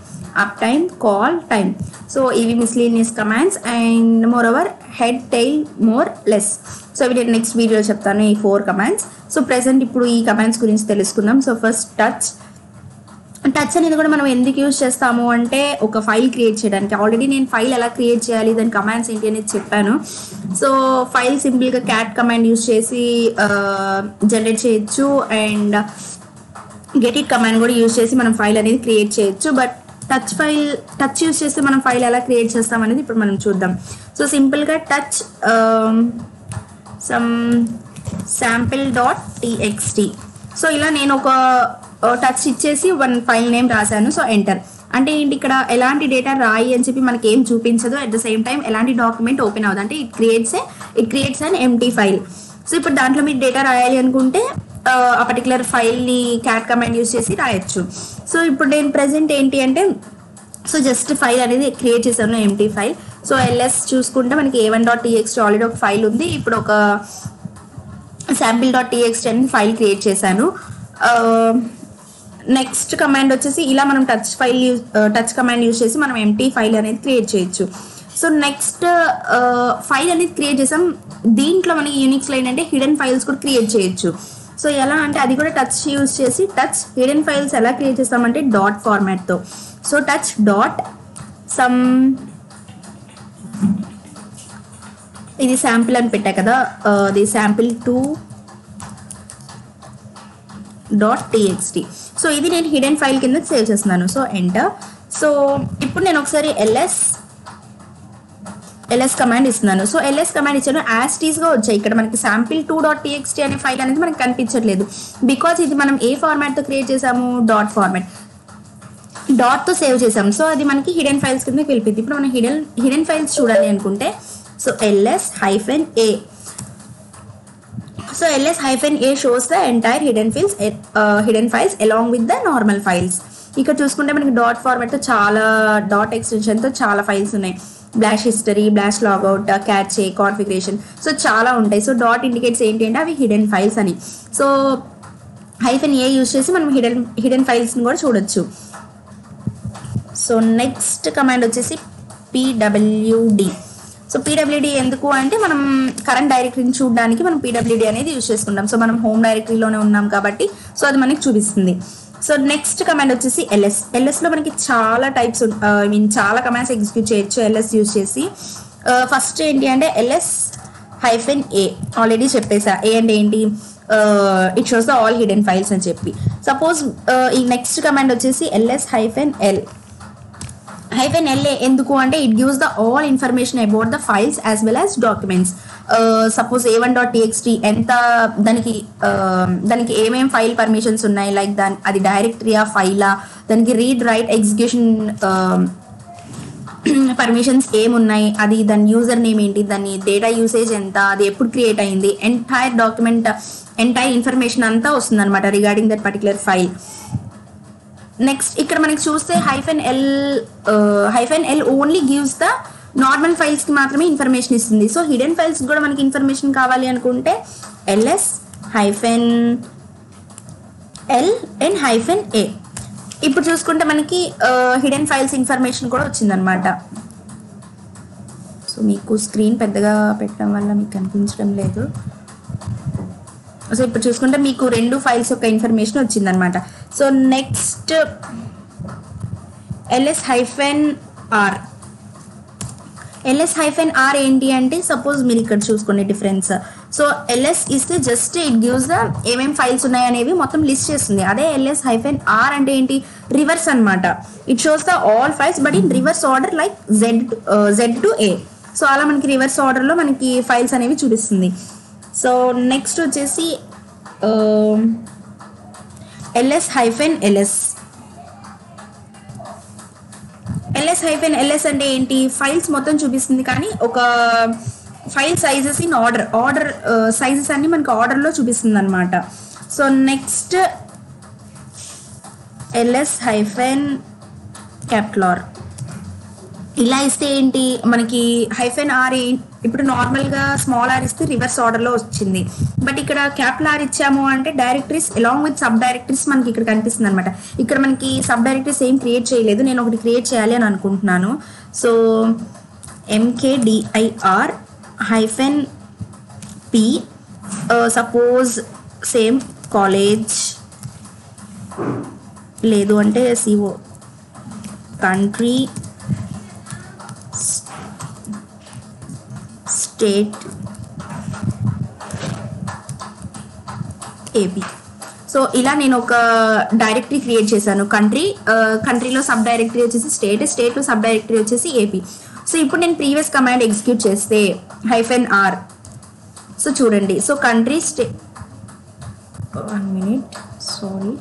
uptime cal time so ఇవి miscellaneous commands and more over head tail more less so ఇవి నేను నెక్స్ట్ వీడియో చెప్తాను ఈ ఫోర్ కమాండ్స్ సో ప్రెసెంట్ ఇప్పుడు ఈ కమాండ్స్ గురించి తెలుసుకుందాం సో ఫస్ట్ టచ్ టచ్ అనేది కూడా మనం ఎందుకు యూజ్ చేస్తాము అంటే ఒక ఫైల్ క్రియేట్ చేయడానికి. ఆల్రెడీ నేను ఫైల్ ఎలా క్రియేట్ చేయాలి దాని కమాండ్స్ ఏంటి అనేది చెప్పాను. సో ఫైల్ సింపుల్గా క్యాట్ కమాండ్ యూజ్ చేసి జనరేట్ చేయొచ్చు అండ్ గెట్ ఇట్ కమాండ్ కూడా యూజ్ చేసి మనం ఫైల్ అనేది క్రియేట్ చేయొచ్చు. But touch file touch use చేస్తే మనం ఫైల్ ఎలా క్రియేట్ చేస్తాం అనేది ఇప్పుడు మనం చూద్దాం. సో సింపుల్గా touch some sample dot TXT so ఇలా నేను ఒక టచ్ ఇచ్చేసి వన్ ఫైల్ నేమ్ రాశాను. సో ఎంటర్ అంటే ఏంటి ఇక్కడ ఎలాంటి డేటా రాయి అని చెప్పి మనకి ఏం చూపించదు. అట్ ద సేమ్ టైం ఎలాంటి డాక్యుమెంట్ ఓపెన్ అవ్వదు. అంటే it creates a it creates an empty file so ఇప్పుడు దాంట్లో మీరు డేటా రాయాలి అనుకుంటే ఆ, ఆ పర్టికులర్ ఫైల్ని క్యాట్ కమాండ్ యూస్ చేసి రాయొచ్చు. సో ఇప్పుడు నేను ప్రజెంట్ ఏంటి అంటే సో జస్ట్ ఫైల్ అనేది క్రియేట్ చేశాను ఎంటీ ఫైల్ సో ఎల్ఎస్ చూసుకుంటే మనకి A one dot txt already ఒక ఫైల్ ఉంది. ఇప్పుడు ఒక శాంపిల్ డాట్ టీఎక్స్టీ అని ఫైల్ క్రియేట్ చేశాను. నెక్స్ట్ కమాండ్ వచ్చేసి ఇలా మనం touch file use touch command use చేసి మనం ఎంటీ ఫైల్ అనేది క్రియేట్ చేయొచ్చు. సో నెక్స్ట్ ఫైల్ అనేది క్రియేట్ చేసాం. దీంట్లో మనకి యూనిక్స్లో ఏంటంటే హిడెన్ ఫైల్స్ కూడా క్రియేట్ చేయొచ్చు. సో ఎలా అంటే అది కూడా టచ్ యూజ్ చేసి టచ్ హిడెన్ ఫైల్స్ ఎలా క్రియేట్ చేస్తామంటే డాట్ ఫార్మాట్తో సో టచ్ డాట్ సమ్ ఇది శాంపిల్ అని పెట్టా కదా అది sample two dot txt so ఇది నేను హిడెన్ ఫైల్ కింద సేవ్ చేస్తున్నాను. సో ఎంటర్ సో ఇప్పుడు నేను ఒకసారి ఎల్ఎస్ ఎల్ఎస్ కమాండ్ ఇస్తున్నాను. సో ఎల్ఎస్ కమాండ్ ఇచ్చాను. యాస్టీస్గా గా వచ్చాయి. ఇక్కడ మనకి శాంపిల్ టూ డాట్ టీఎక్స్టీ అనే ఫైల్ అనేది మనకి కనిపించట్లేదు. బికాజ్ ఇది మనం ఏ ఫార్మాట్తో క్రియేట్ చేసాము డాట్ ఫార్మాట్ డాట్తో సేవ్ చేసాం సో అది మనకి హిడెన్ ఫైల్స్ కింద వెళ్ళిపోయింది ఇప్పుడు మనం హిడెన్ హిడెన్ ఫైల్స్ చూడాలి అనుకుంటే. So LS hyphen A so ls hyphen a shows the entire hidden files eh, uh, hidden files along with the normal files. ఇక్కడ చూసుకుంటే మనకి డాట్ ఫార్మాట్తో చాలా డాట్ ఎక్స్టెన్షన్తో చాలా ఫైల్స్ ఉన్నాయి. Bash history bash logout cache configuration so చాలా ఉంటాయి. సో డాట్ ఇండికేట్స్ ఏంటి అంటే అవి హిడెన్ ఫైల్స్ అని. సో హైఫెన్ ఏ యూజ్ చేసి మనం హిడెన్ హిడెన్ ఫైల్స్ని కూడా చూడొచ్చు. సో నెక్స్ట్ కమాండ్ వచ్చేసి పీడబ్ల్యూడి సో పీడబ్ల్యూడి ఎందుకు అంటే మనం కరెంట్ డైరెక్టరీని చూడడానికి మనం పీడబ్ల్యూడి అనేది యూజ్ చేసుకుంటాం. సో మనం హోమ్ డైరెక్టరీలోనే ఉన్నాం కాబట్టి సో అది మనకి చూపిస్తుంది. సో నెక్స్ట్ కమాండ్ వచ్చేసి ఎల్ఎస్ ఎల్ఎస్లో మనకి చాలా టైప్స్ ఐ మీన్ చాలా కమాండ్స్ ఎగ్జిక్యూట్ చేయొచ్చు ఎల్ఎస్ యూజ్ చేసి. Uh, ఫస్ట్ ఏంటి అంటే ఎల్ఎస్ హైఫెన్ ఏ ఆల్రెడీ చెప్పేసా. ఏ అంటే ఏంటి? It shows the all hidden files అని చెప్పి. సపోజ్ uh, ఈ నెక్స్ట్ కమాండ్ వచ్చేసి LS hyphen L hyphen L ఎందుకు అంటే it gives the all information about the files as well as documents suppose A one dot txt ఎంత దానికి uh, దానికి ఏమేం ఫైల్ పర్మిషన్స్ ఉన్నాయి? లైక్ దాని అది డైరెక్టరీయా ఫైలా దానికి రీడ్ రైట్ ఎగ్జిక్యూషన్ పర్మిషన్స్ ఏమున్నాయి? అది దాని యూజర్ నేమ్ ఏంటి? దాని డేటా యూసేజ్ ఎంత? అది ఎప్పుడు క్రియేట్ అయింది? ఎంటైర్ డాక్యుమెంట్ ఎంటైర్ ఇన్ఫర్మేషన్ అంతా వస్తుంది అనమాట regarding that particular file next ఇక్కడ మనకి చూస్తే hyphen L hyphen L only gives the normal ఫైల్స్కి మాత్రమే ఇన్ఫర్మేషన్ ఇస్తుంది. సో హిడెన్ ఫైల్స్ కూడా మనకి ఇన్ఫర్మేషన్ కావాలి అనుకుంటే LS hyphen L and hyphen A ఇప్పుడు చూసుకుంటే మనకి హిడెన్ ఫైల్స్ ఇన్ఫర్మేషన్ కూడా వచ్చిందనమాట సో మీకు స్క్రీన్ పెద్దగా పెట్టడం వల్ల మీకు కనిపించడం లేదు. సో ఇప్పుడు చూసుకుంటే మీకు రెండు ఫైల్స్ యొక్క ఇన్ఫర్మేషన్ వచ్చిందనమాట so next LS hyphen R LS hyphen R ఏంటి అంటే సపోజ్ మీరు ఇక్కడ చూసుకోండి డిఫరెన్స్ సో ఎల్ఎస్ ఇస్తే జస్ట్ ఇట్ గివ్స్ ద ఏమేం ఫైల్స్ ఉన్నాయి అనేవి మొత్తం లిస్ట్ చేస్తుంది. అదే ఎల్ఎస్ హైఫెన్ ఆర్ అంటే ఏంటి? రివర్స్ అన్నమాట. It shows the all files but in reverse order like Z Z to A so అలా మనకి రివర్స్ ఆర్డర్లో మనకి ఫైల్స్ అనేవి చూపిస్తుంది. సో నెక్స్ట్ వచ్చేసి LS hyphen LS LS hyphen LS అంటే ఏంటి? ఫైల్స్ మొత్తం చూపిస్తుంది కానీ ఒక file sizes in order order sizes అన్ని మనకి ఆర్డర్లో చూపిస్తుంది అనమాట so next LS hyphen capital R ఇలా ఇస్తే ఏంటి? మనకి హైఫెన్ ఆర్ ఇప్పుడు ఇప్పుడు నార్మల్గా స్మాల్ ఆర్ ఇస్తే రివర్స్ ఆర్డర్లో వచ్చింది. బట్ ఇక్కడ క్యాపిటల్ ఆర్ ఇచ్చాము అంటే directories along with sub directories మనకి ఇక్కడ కనిపిస్తుంది అనమాట ఇక్కడ మనకి సబ్ డైరెక్టరీస్ ఏం క్రియేట్ చేయలేదు. నేను ఒకటి క్రియేట్ చేయాలి అని అనుకుంటున్నాను. So MKDIR hyphen P suppose same college లేదు అంటే CO country state AP so ఇలా నేను ఒక డైరెక్టరీ క్రియేట్ చేశాను కంట్రీ కంట్రీలో సబ్ డైరెక్టరీ వచ్చేసి స్టేట్ స్టేట్లో సబ్ డైరెక్టరీ వచ్చేసి ఏపీ సో ఇప్పుడు నేను ప్రీవియస్ కమాండ్ ఎగ్జిక్యూట్ చేస్తే హైఫెన్ ఆర్ సో చూడండి. So country stay one minute sorry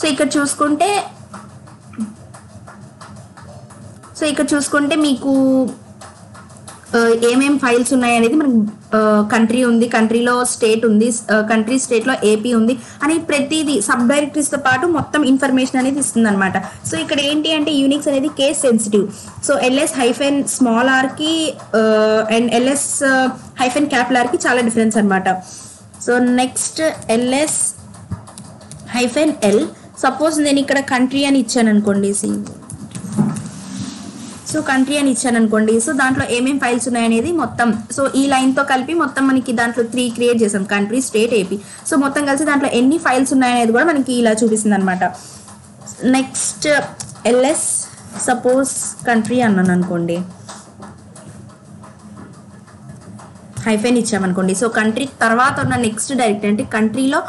so ఇక్కడ చూసుకుంటే సో ఇక్కడ చూసుకుంటే మీకు ఏమేం ఫైల్స్ ఉన్నాయి అనేది మనకి కంట్రీ ఉంది కంట్రీలో స్టేట్ ఉంది కంట్రీ స్టేట్లో ఏపీ ఉంది అని ప్రతిదీ సబ్ డైరెక్టరీస్తో పాటు మొత్తం ఇన్ఫర్మేషన్ అనేది ఇస్తుంది అనమాట సో ఇక్కడ ఏంటి అంటే యూనిక్స్ అనేది case sensitive so LS hyphen small Arki and LS hyphen capital ఆర్కి చాలా డిఫరెన్స్ అనమాట so next LS hyphen L suppose నేను ఇక్కడ కంట్రీ అని ఇచ్చాను అనుకోండి సి సో కంట్రీ అని ఇచ్చాను అనుకోండి సో దాంట్లో ఏమేం ఫైల్స్ ఉన్నాయనేది మొత్తం. సో ఈ లైన్తో కలిపి మొత్తం మనకి దాంట్లో త్రీ క్రియేట్ చేసాం కంట్రీ స్టేట్ ఏపీ సో మొత్తం కలిసి దాంట్లో ఎన్ని ఫైల్స్ ఉన్నాయనేది కూడా మనకి ఇలా చూపిస్తుంది అనమాట నెక్స్ట్ ఎల్ఎస్ సపోజ్ కంట్రీ అన్నాను అనుకోండి హైఫెన్ ఇచ్చామనుకోండి. సో కంట్రీ తర్వాత ఉన్న నెక్స్ట్ డైరెక్ట్ అంటే కంట్రీలో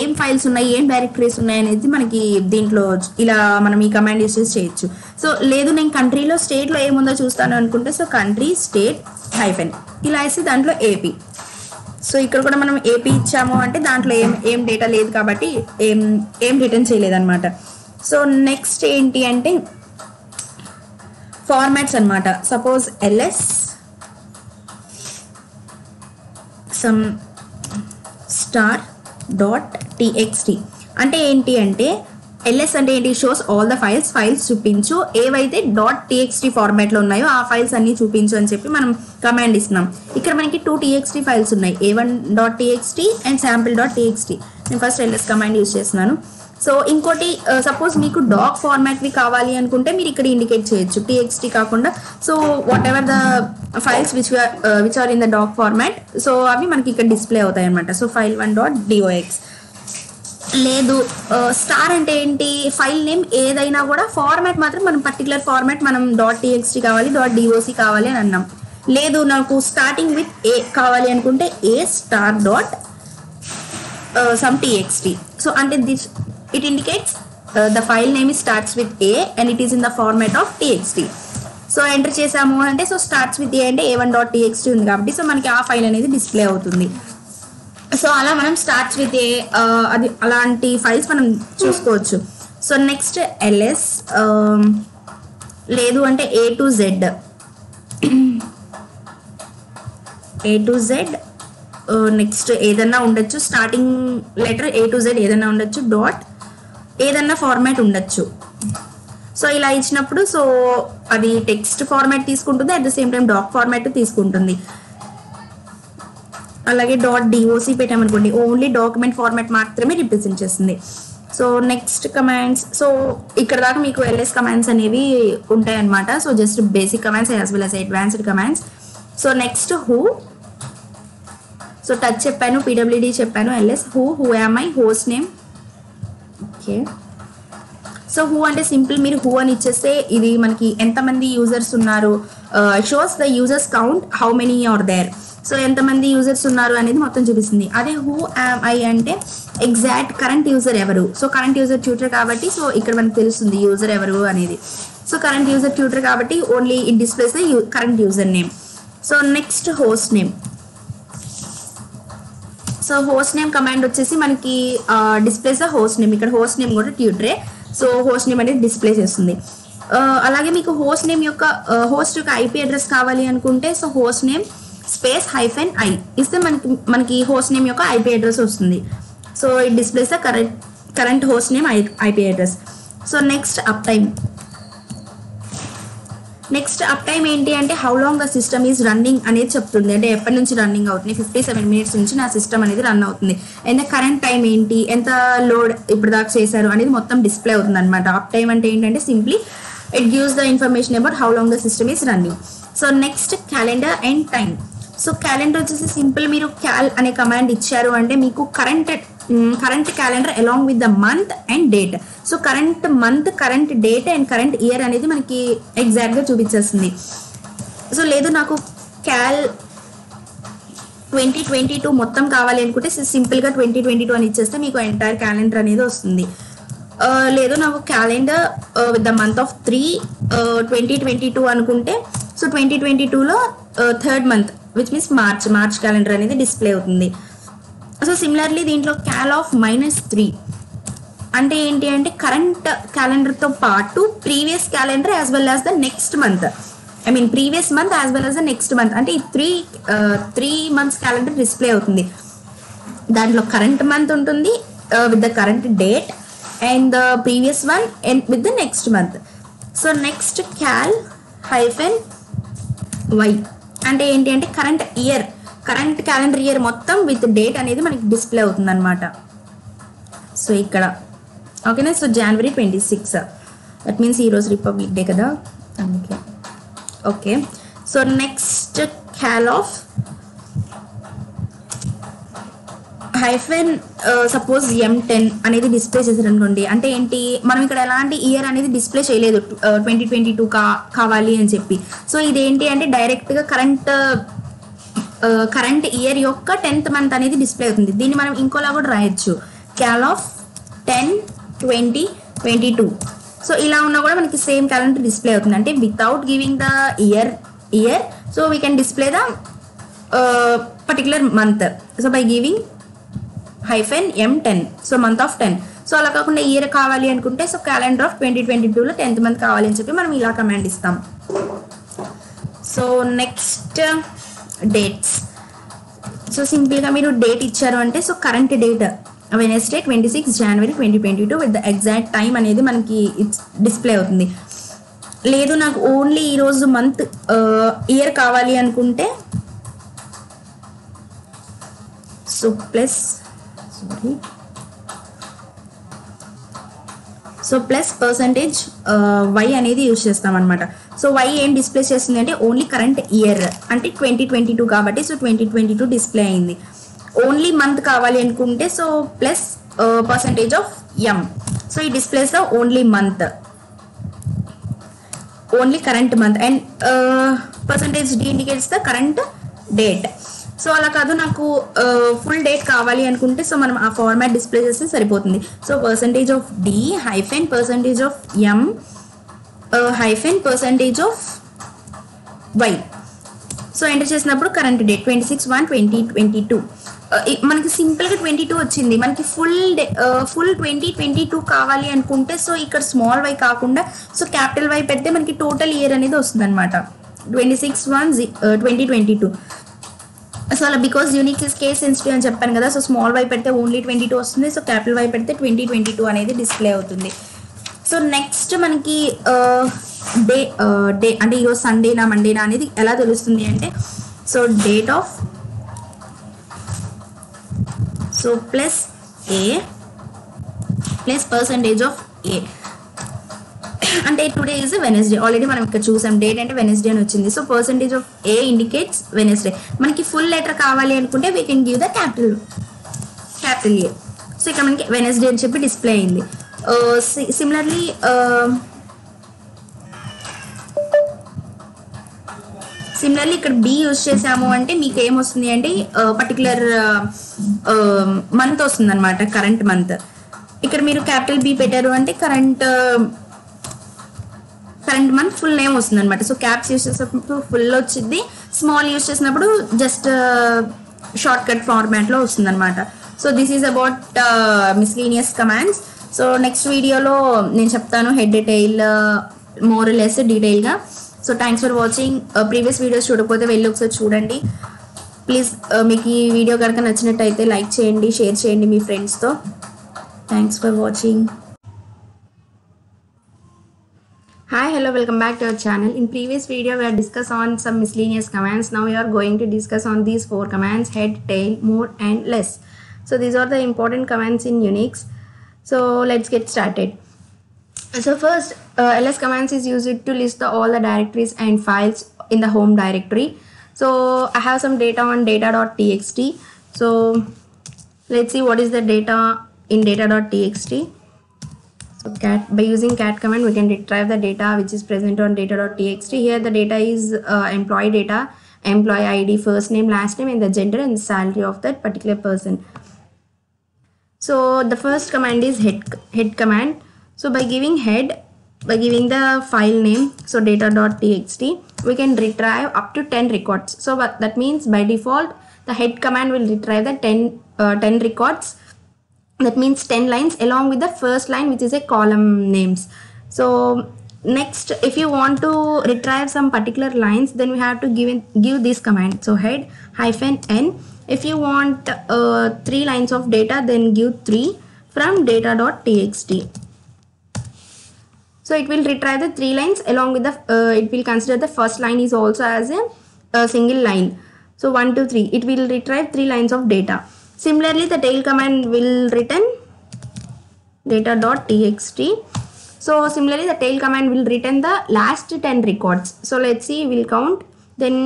ఏం ఫైల్స్ ఉన్నాయి ఏం డైరెక్టరీస్ ఉన్నాయి అనేది మనకి దీంట్లో ఇలా మనం ఈ కమాండ్ యూస్ చేసి చేయొచ్చు. సో లేదు నేను కంట్రీలో స్టేట్లో ఏముందో చూస్తాను అనుకుంటే సో కంట్రీ స్టేట్ హైఫెన్ ఇలా వేసి దాంట్లో ఏపీ సో ఇక్కడ కూడా మనం ఏపీ ఇచ్చాము అంటే దాంట్లో ఏం ఏం డేటా లేదు కాబట్టి ఏం ఏం రిటర్న్ చేయలేదన్నమాట. సో నెక్స్ట్ ఏంటి అంటే ఫార్మాట్స్ అనమాట suppose LS some star dot TXT అంటే ఏంటి అంటే ఎల్ఎస్ అంటే ఏంటి? Shows all the files files చూపించు. ఏవైతే డాట్ టీఎక్స్టీ ఫార్మాట్లో ఉన్నాయో ఆ ఫైల్స్ అన్ని చూపించు అని చెప్పి మనం కమాండ్ ఇస్తున్నాం. ఇక్కడ మనకి టూ టీఎక్స్టీ ఫైల్స్ ఉన్నాయి. A one dot TXT and sample dot TXT నేను ఫస్ట్ ఎల్ఎస్ కమాండ్ యూస్ చేస్తున్నాను. సో ఇంకోటి uh, సపోజ్ మీకు డాక్ ఫార్మాట్వి కావాలి అనుకుంటే మీరు ఇక్కడ ఇండికేట్ చేయొచ్చు టీఎక్స్టీ కాకుండా. So whatever the files which which are in the doc format so అవి మనకి ఇక్కడ డిస్ప్లే అవుతాయి అనమాట so file one dot DOX లేదు uh, స్టార్ అంటే ఏంటి? ఫైల్ నేమ్ ఏదైనా కూడా ఫార్మాట్ మాత్రం మనం పర్టికులర్ ఫార్మాట్ మనం డాట్ టీఎక్స్టీ కావాలి డాట్ డిఓసి కావాలి అని అన్నాం. లేదు నాకు స్టార్టింగ్ విత్ ఏ కావాలి అనుకుంటే A star dot some TXT so అంటే this it indicates the file name starts with A and it is in the format of txt. So enter చేసాము అంటే సో స్టార్ట్స్ విత్ ఏ అంటే ఏ వన్ డాట్ టీఎక్స్టీ ఉంది కాబట్టి సో మనకి ఆ ఫైల్ అనేది డిస్ప్లే అవుతుంది. సో అలా మనం స్టార్ట్స్ విత్ ఏ అది అలాంటి ఫైల్స్ మనం చూసుకోవచ్చు. సో నెక్స్ట్ ఎల్ఎస్ లేదు అంటే A to Z A to Z next ఏదన్నా ఉండొచ్చు. Starting letter A to Z ఏదన్నా ఉండొచ్చు. డాట్ ఏదన్నా ఫార్మాట్ ఉండొచ్చు. సో ఇలా ఇచ్చినప్పుడు సో అది టెక్స్ట్ ఫార్మాట్ తీసుకుంటుంది at the same time doc format తీసుకుంటుంది. అలాగే డాట్ డిఓసి పెట్టామనుకోండి ఓన్లీ డాక్యుమెంట్ ఫార్మాట్ మాత్రమే రిప్రజెంట్ చేస్తుంది. సో నెక్స్ట్ కమాండ్స్ సో ఇక్కడ దాకా మీకు ఎల్ఎస్ కమాండ్స్ అనేవి ఉంటాయన్నమాట. So just basic commands as well as advanced commands so next who so touch చెప్పాను పీడబ్ల్యూడి చెప్పాను LS who who am I host name okay so who అంటే సింపుల్ మీరు హూ అని ఇచ్చేస్తే ఇది మనకి ఎంతమంది యూజర్స్ ఉన్నారు? Shows the users count how many are there so ఎంతమంది యూజర్స్ ఉన్నారు అనేది మొత్తం చూపిస్తుంది. అదే హూ యామ్ ఐ అంటే ఎగ్జాక్ట్ కరెంట్ యూజర్ ఎవరు? సో కరెంట్ యూజర్ ట్యూటర్ కాబట్టి సో ఇక్కడ మనకు తెలుస్తుంది యూజర్ ఎవరు అనేది. సో కరెంట్ యూజర్ ట్యూటర్ కాబట్టి only it displays the current user name so next host name so host name command వచ్చేసి మనకి డిస్ప్లేస్ ద హోస్ట్ నేమ్. ఇక్కడ హోస్ట్ నేమ్ కూడా ట్యూటరే సో హోస్ట్ నేమ్ అనేది డిస్ప్లే చేస్తుంది. అలాగే మీకు హోస్ట్ నేమ్ యొక్క హోస్ట్ యొక్క ఐపీ అడ్రస్ కావాలి అనుకుంటే so host name space hyphen I ఇస్తే మనకి మనకి హోస్ట్ నేమ్ యొక్క ఐపీ అడ్రస్ వస్తుంది. So it displays the current current host name I IP address so next uptime next uptime ఏంటి అంటే how long the system is running అనేది చెప్తుంది. అంటే ఎప్పటి నుంచి రన్నింగ్ అవుతుంది? ఫిఫ్టీ సెవెన్ మినిట్స్ నుంచి నా సిస్టమ్ అనేది రన్ అవుతుంది. ఎంత కరెంట్ టైం ఏంటి? ఎంత లోడ్ ఇప్పుడు దాకా చేశారు? అనేది మొత్తం డిస్ప్లే అవుతుంది అనమాట అప్ టైం అంటే ఏంటంటే simply it gives the information about how long the system is running so next calendar and time so calendar వచ్చేసి సింపుల్ మీరు క్యాల్ అనే కమాండ్ ఇచ్చారు. అంటే మీకు current current calendar along with the month and date so current month current date and current year అనేది మనకి ఎగ్జాక్ట్గా చూపించేస్తుంది. సో లేదు నాకు క్యాల్ ట్వంటీ ట్వంటీ టూ మొత్తం కావాలి అనుకుంటే సింపుల్గా ట్వంటీ ట్వంటీ టూ అని ఇచ్చేస్తే మీకు ఎంటైర్ క్యాలెండర్ అనేది వస్తుంది. Uh, లేదు నాకు calendar with the month of three twenty twenty two అనుకుంటే సో ట్వంటీ ట్వంటీ టూలో third month which means March March calendar అనేది డిస్ప్లే అవుతుంది. సో సిమిలర్లీ దీంట్లో క్యాల్ ఆఫ్ మైనస్ త్రీ అంటే ఏంటి అంటే కరెంట్ క్యాలెండర్తో పాటు previous calendar as well as the next month I mean previous month as well as the next month అంటే ఈ three three months calendar display అవుతుంది. దాంట్లో కరెంట్ మంత్ ఉంటుంది with the current date and the previous one and with the next month so next cal hyphen Y అంటే ఏంటి అంటే current year current calendar year మొత్తం విత్ డేట్ అనేది మనకి డిస్ప్లే అవుతుంది అనమాట సో ఇక్కడ ఓకేనా? So January twenty six that means ఈరోజు రిపబ్లిక్ డే కదా? అందుకే. Okay. So next cal of hyphen suppose M ten అనేది డిస్ప్లే చేశారు అనుకోండి అంటే ఏంటి? మనం ఇక్కడ ఎలాంటి ఇయర్ అనేది డిస్ప్లే చేయలేదు ట్వంటీ ట్వంటీ టూ కా కావాలి అని చెప్పి. సో ఇదేంటి అంటే డైరెక్ట్గా కరెంట్ కరెంట్ ఇయర్ యొక్క టెన్త్ మంత్ అనేది డిస్ప్లే అవుతుంది. దీన్ని మనం ఇంకోలా కూడా రాయొచ్చు. Cal of ten twenty twenty two so ఇలా ఉన్నా కూడా మనకి సేమ్ క్యాలెండర్ డిస్ప్లే అవుతుంది. అంటే without giving the year year so we can display the particular month so by giving hyphen M ten so month of ten so అలా కాకుండా ఇయర్ కావాలి అనుకుంటే so calendar of twenty twenty టూలో టెన్త్ మంత్ కావాలి అని చెప్పి మనం ఇలా కమాండ్ ఇస్తాం. సో నెక్స్ట్ డేట్స్ సో సింపుల్గా మీరు డేట్ ఇచ్చారు అంటే so current date Wednesday twenty six January twenty twenty two with the exact time అనేది మనకి డిస్ప్లే అవుతుంది. లేదు నాకు ఓన్లీ ఈరోజు మంత్ ఇయర్ కావాలి అనుకుంటే so plus sorry so plus percentage Y అనేది యూజ్ చేస్తామన్నమాట. సో వై ఏం డిస్ప్లే చేస్తుంది అంటే ఓన్లీ కరెంట్ ఇయర్ అంటే ట్వంటీ ట్వంటీ టూ కాబట్టి so twenty twenty two display అయింది. ఓన్లీ మంత్ కావాలి అనుకుంటే so plus percentage of M so ఈ displays the only month only current month and percentage D indicates the current date so అలా కాదు నాకు ఫుల్ డేట్ కావాలి అనుకుంటే సో మనం ఆ ఫార్మాట్ డిస్ప్లే చేస్తే సరిపోతుంది. So percentage of D hyphen percentage of M hyphen percentage of Y so enter చేసినప్పుడు current date twenty six one twenty twenty two మనకి సింపుల్గా ట్వంటీ టూ వచ్చింది. మనకి full day full twenty twenty two కావాలి అనుకుంటే సో ఇక్కడ స్మాల్ వై కాకుండా సో క్యాపిటల్ వై పెడితే మనకి టోటల్ ఇయర్ అనేది వస్తుంది అనమాట twenty six one twenty twenty two so అలా because Unix is case sensitive అని చెప్పాను కదా సో స్మాల్ వై పెడితే ఓన్లీ ట్వంటీ టూ వస్తుంది. సో క్యాపిటల్ వై పెడితే ట్వంటీ ట్వంటీ టూ అనేది డిస్ప్లే అవుతుంది. సో నెక్స్ట్ మనకి డే డే అంటే ఈరోజు సండేనా మండేనా అనేది ఎలా తెలుస్తుంది అంటే so date of so plus A plus percentage of A. అంటే టుడే ఈజ్ వెనస్డే. ఆల్రెడీ మనం ఇక్కడ చూసాం డేట్ అంటే వెనస్డే అని వచ్చింది. So percentage of A indicates Wednesday. మనకి ఫుల్ లెటర్ కావాలి అనుకుంటే we can give the capital capital A so ఇక్కడ మనకి వెనస్డే అని చెప్పి డిస్ప్లే అయింది. Uh, సిమిలర్లీ సిమిలర్లీ uh, ఇక్కడ బి యూజ్ చేసాము అంటే మీకు ఏమొస్తుంది అంటే పర్టికులర్ మంత్ వస్తుంది అనమాట కరెంట్ మంత్ ఇక్కడ మీరు క్యాపిటల్ బి పెట్టారు అంటే current current month full name వస్తుంది అనమాట సో క్యాప్స్ యూస్ చేసినప్పుడు ఫుల్ వచ్చింది స్మాల్ యూస్ చేసినప్పుడు జస్ట్ షార్ట్ కట్ ఫార్మాట్లో వస్తుందన్నమాట. So this is about miscellaneous commands so next వీడియోలో నేను చెప్తాను హెడ్ డీటెయిల్ మోర్ లెస్ డీటెయిల్గా so thanks for watching previous videos చూడకపోతే వెళ్ళి ఒకసారి చూడండి. ప్లీజ్ మీకు ఈ వీడియో కనుక నచ్చినట్టయితే లైక్ చేయండి షేర్ చేయండి మీ ఫ్రెండ్స్తో thanks for watching hi hello welcome back to our channel in previous video we are discuss on some miscellaneous commands now you are going to discuss on these four commands head tail more and less so these are the important commands in Unix So let's get started. So first, uh, ls commands is used to list the, all the directories and files in the home directory. So I have some data on data.txt. So let's see what is the data in data.txt. So cat by using cat command we can retrieve the data which is present on data.txt. Here the data is uh, employee data, employee ID, first name, last name, and the gender and salary of that particular person. So the first command is head head command. So by giving head, by giving the file name, so data.txt, we can retrieve up to 10 records. So that means by default, the head command will retrieve the 10, uh, 10 records that means 10 lines along with the first line which is a column names so next if you want to retrieve some particular lines then we have to give in, give this command so head hyphen n if you want uh, three lines of data then give 3 from data.txt so it will retrieve the three lines along with the uh, it will consider the first line is also as a, a single line so 1 2 3 it will retrieve three lines of data Similarly, the tail command will return data.txt. So similarly, the tail command will return the last 10 records. So let's see, we'll count. Then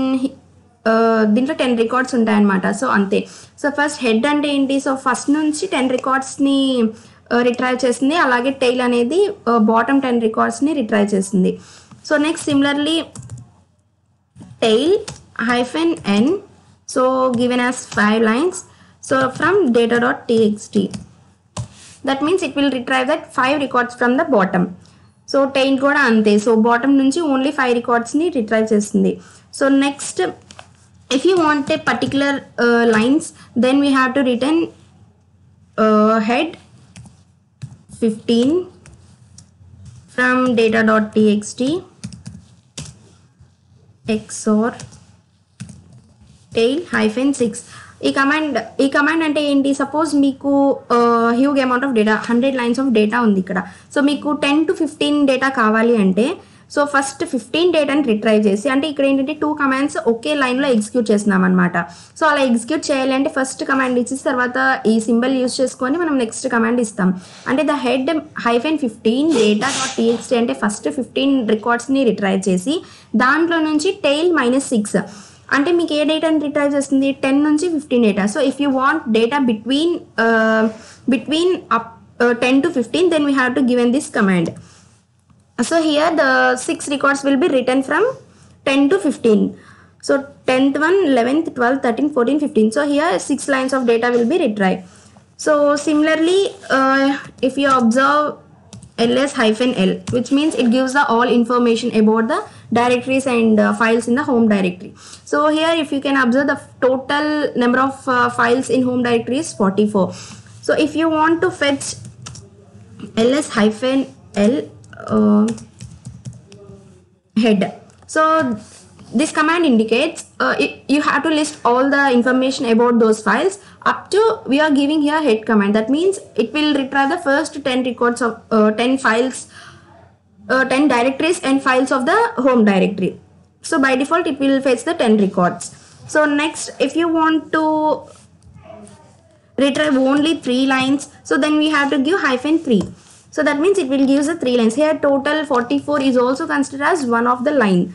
దీంట్లో టెన్ రికార్డ్స్ ఉంటాయన్నమాట. సో అంతే. సో ఫస్ట్ హెడ్ అంటే ఏంటి? సో ఫస్ట్ నుంచి టెన్ రికార్డ్స్ని రిట్రైవ్ చేస్తుంది. అలాగే టైల్ అనేది బాటమ్ టెన్ రికార్డ్స్ని రిట్రైవ్ చేస్తుంది. So next similarly tail hyphen N so given as five lines so from data dot data.txt that means it will retrieve that five records from the bottom so tail కూడా అంతే. సో బాటమ్ నుంచి ఓన్లీ ఫైవ్ రికార్డ్స్ని రిట్రైవ్ చేస్తుంది. So next if you want a particular lines then we have to return head fifteen from data dot TXT XOR tail hyphen six ఈ కమాండ్ ఈ కమాండ్ అంటే ఏంటి సపోజ్ మీకు huge amount of data hundred lines of data ఉంది ఇక్కడ సో మీకు టెన్ టు ఫిఫ్టీన్ డేటా కావాలి అంటే So first fifteen డేటాని రిట్రైవ్ చేసి అంటే ఇక్కడ ఏంటంటే టూ కమాండ్స్ ఒకే లైన్లో ఎగ్జిక్యూట్ చేస్తున్నాం అనమాట సో అలా ఎగ్జిక్యూట్ చేయాలి అంటే ఫస్ట్ కమాండ్ ఇచ్చేసి తర్వాత ఈ సింబల్ యూస్ చేసుకొని మనం నెక్స్ట్ కమాండ్ ఇస్తాం. అంటే the head hyphen fifteen data dot txt అంటే ఫస్ట్ ఫిఫ్టీన్ రికార్డ్స్ని రిట్రైవ్ చేసి దాంట్లో నుంచి టెయిల్ మైనస్ సిక్స్ అంటే మీకు ఏ డేటాని రిట్రైవ్ చేస్తుంది? టెన్ నుంచి fifteen data so if you want data between between up ten to fifteen then we have to given this command Uh, so here the six records will be written from 10 to 15. So 10th one, 11th, 12th, 13th, 14th, 15th. So here six lines of data will be retrieved. So similarly, uh, if you observe ls hyphen l, which means it gives the all information about the directories and uh, files in the home directory. So here if you can observe the total number of uh, files in home directory is 44. So if you want to fetch ls hyphen l uh, head. So this command indicates uh, it, you have to list all the information about those files. Up to we are giving here head command. That means it will retrieve the first 10 records of uh, 10 files uh, 10 directories and files of the home directory. So by default it will fetch the 10 records. So next if you want to retrieve only three lines so then we have to give hyphen 3 so that means it will give the three lines. Here total 44 is also considered as one of the line.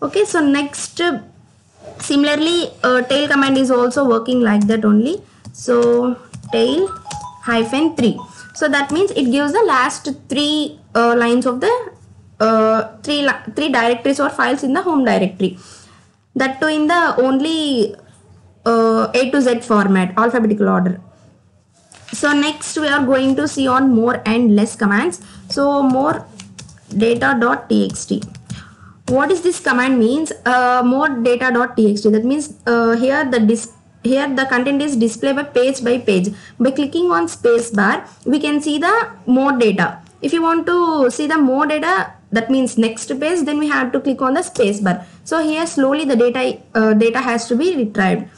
Okay so next uh, similarly uh, tail command is also working like that only. So tail hyphen 3 so that means it gives the last three uh, lines of the uh, three three directories or files in the home directory. That too in the only uh, a to z format alphabetical order so next we are going to see on more and less commands. So more data.txt what is this command means? Uh, more data.txt that means uh, here the here the content is displayed by page by page. By clicking on space bar we can see the more data. If you want to see the more data that means next page then we have to click on the space bar. So here slowly the data uh, data has to be retrieved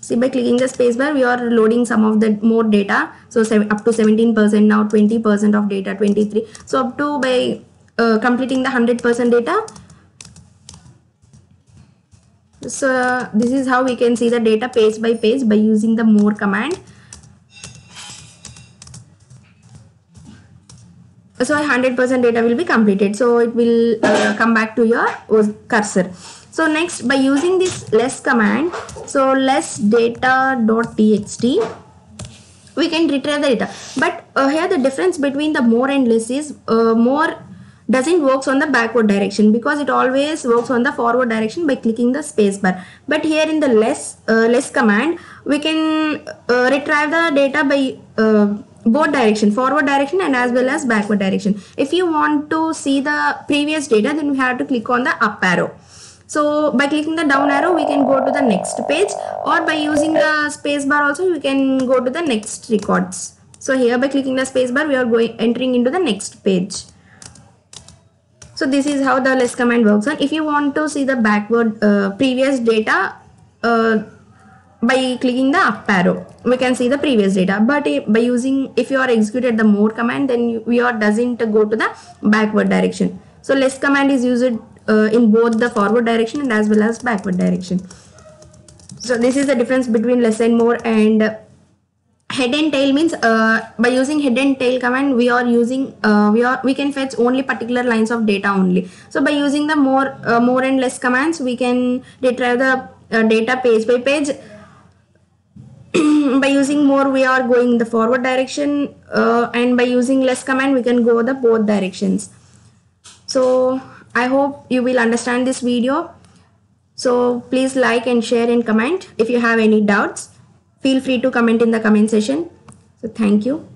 see by clicking the spacebar, we are loading some of the more data. So up to 17 percent now 20 percent of data 23 so up to by uh, completing the 100 percent data. So this is how we can see the data page by page by using the more command. So 100% data will be completed. So it will uh, come back to your cursor so next by using this less command so less data.txt we can retrieve the data. But uh, here the difference between the more and less is uh, more doesn't works on the backward direction because it always works on the forward direction by clicking the space bar. But here in the less uh, less command we can uh, retrieve the data by uh, both direction forward direction and as well as backward direction. If you want to see the previous data then we have to click on the up arrow so by clicking the down arrow we can go to the next page. Or by using the space bar also we can go to the next records. So here by clicking the space bar we are going entering into the next page. So this is how the less command works. And if you want to see the backward uh, previous data uh, by clicking the up arrow we can see the previous data. But by using if you are executed the more command then you, your doesn't go to the backward direction. So less command is used uh, in both the forward direction and as well as backward direction. So this is the difference between less and more and uh, head and tail means uh, by using head and tail command we are using uh, we are we can fetch only particular lines of data only. So by using the more uh, more and less commands we can retrieve the uh, data page by page. [clears throat] By using more we are going the forward direction uh, and by using less command we can go the both directions. So i hope you will understand this video. So please like and share and comment. If you have any doubts feel free to comment in the comment section. So thank you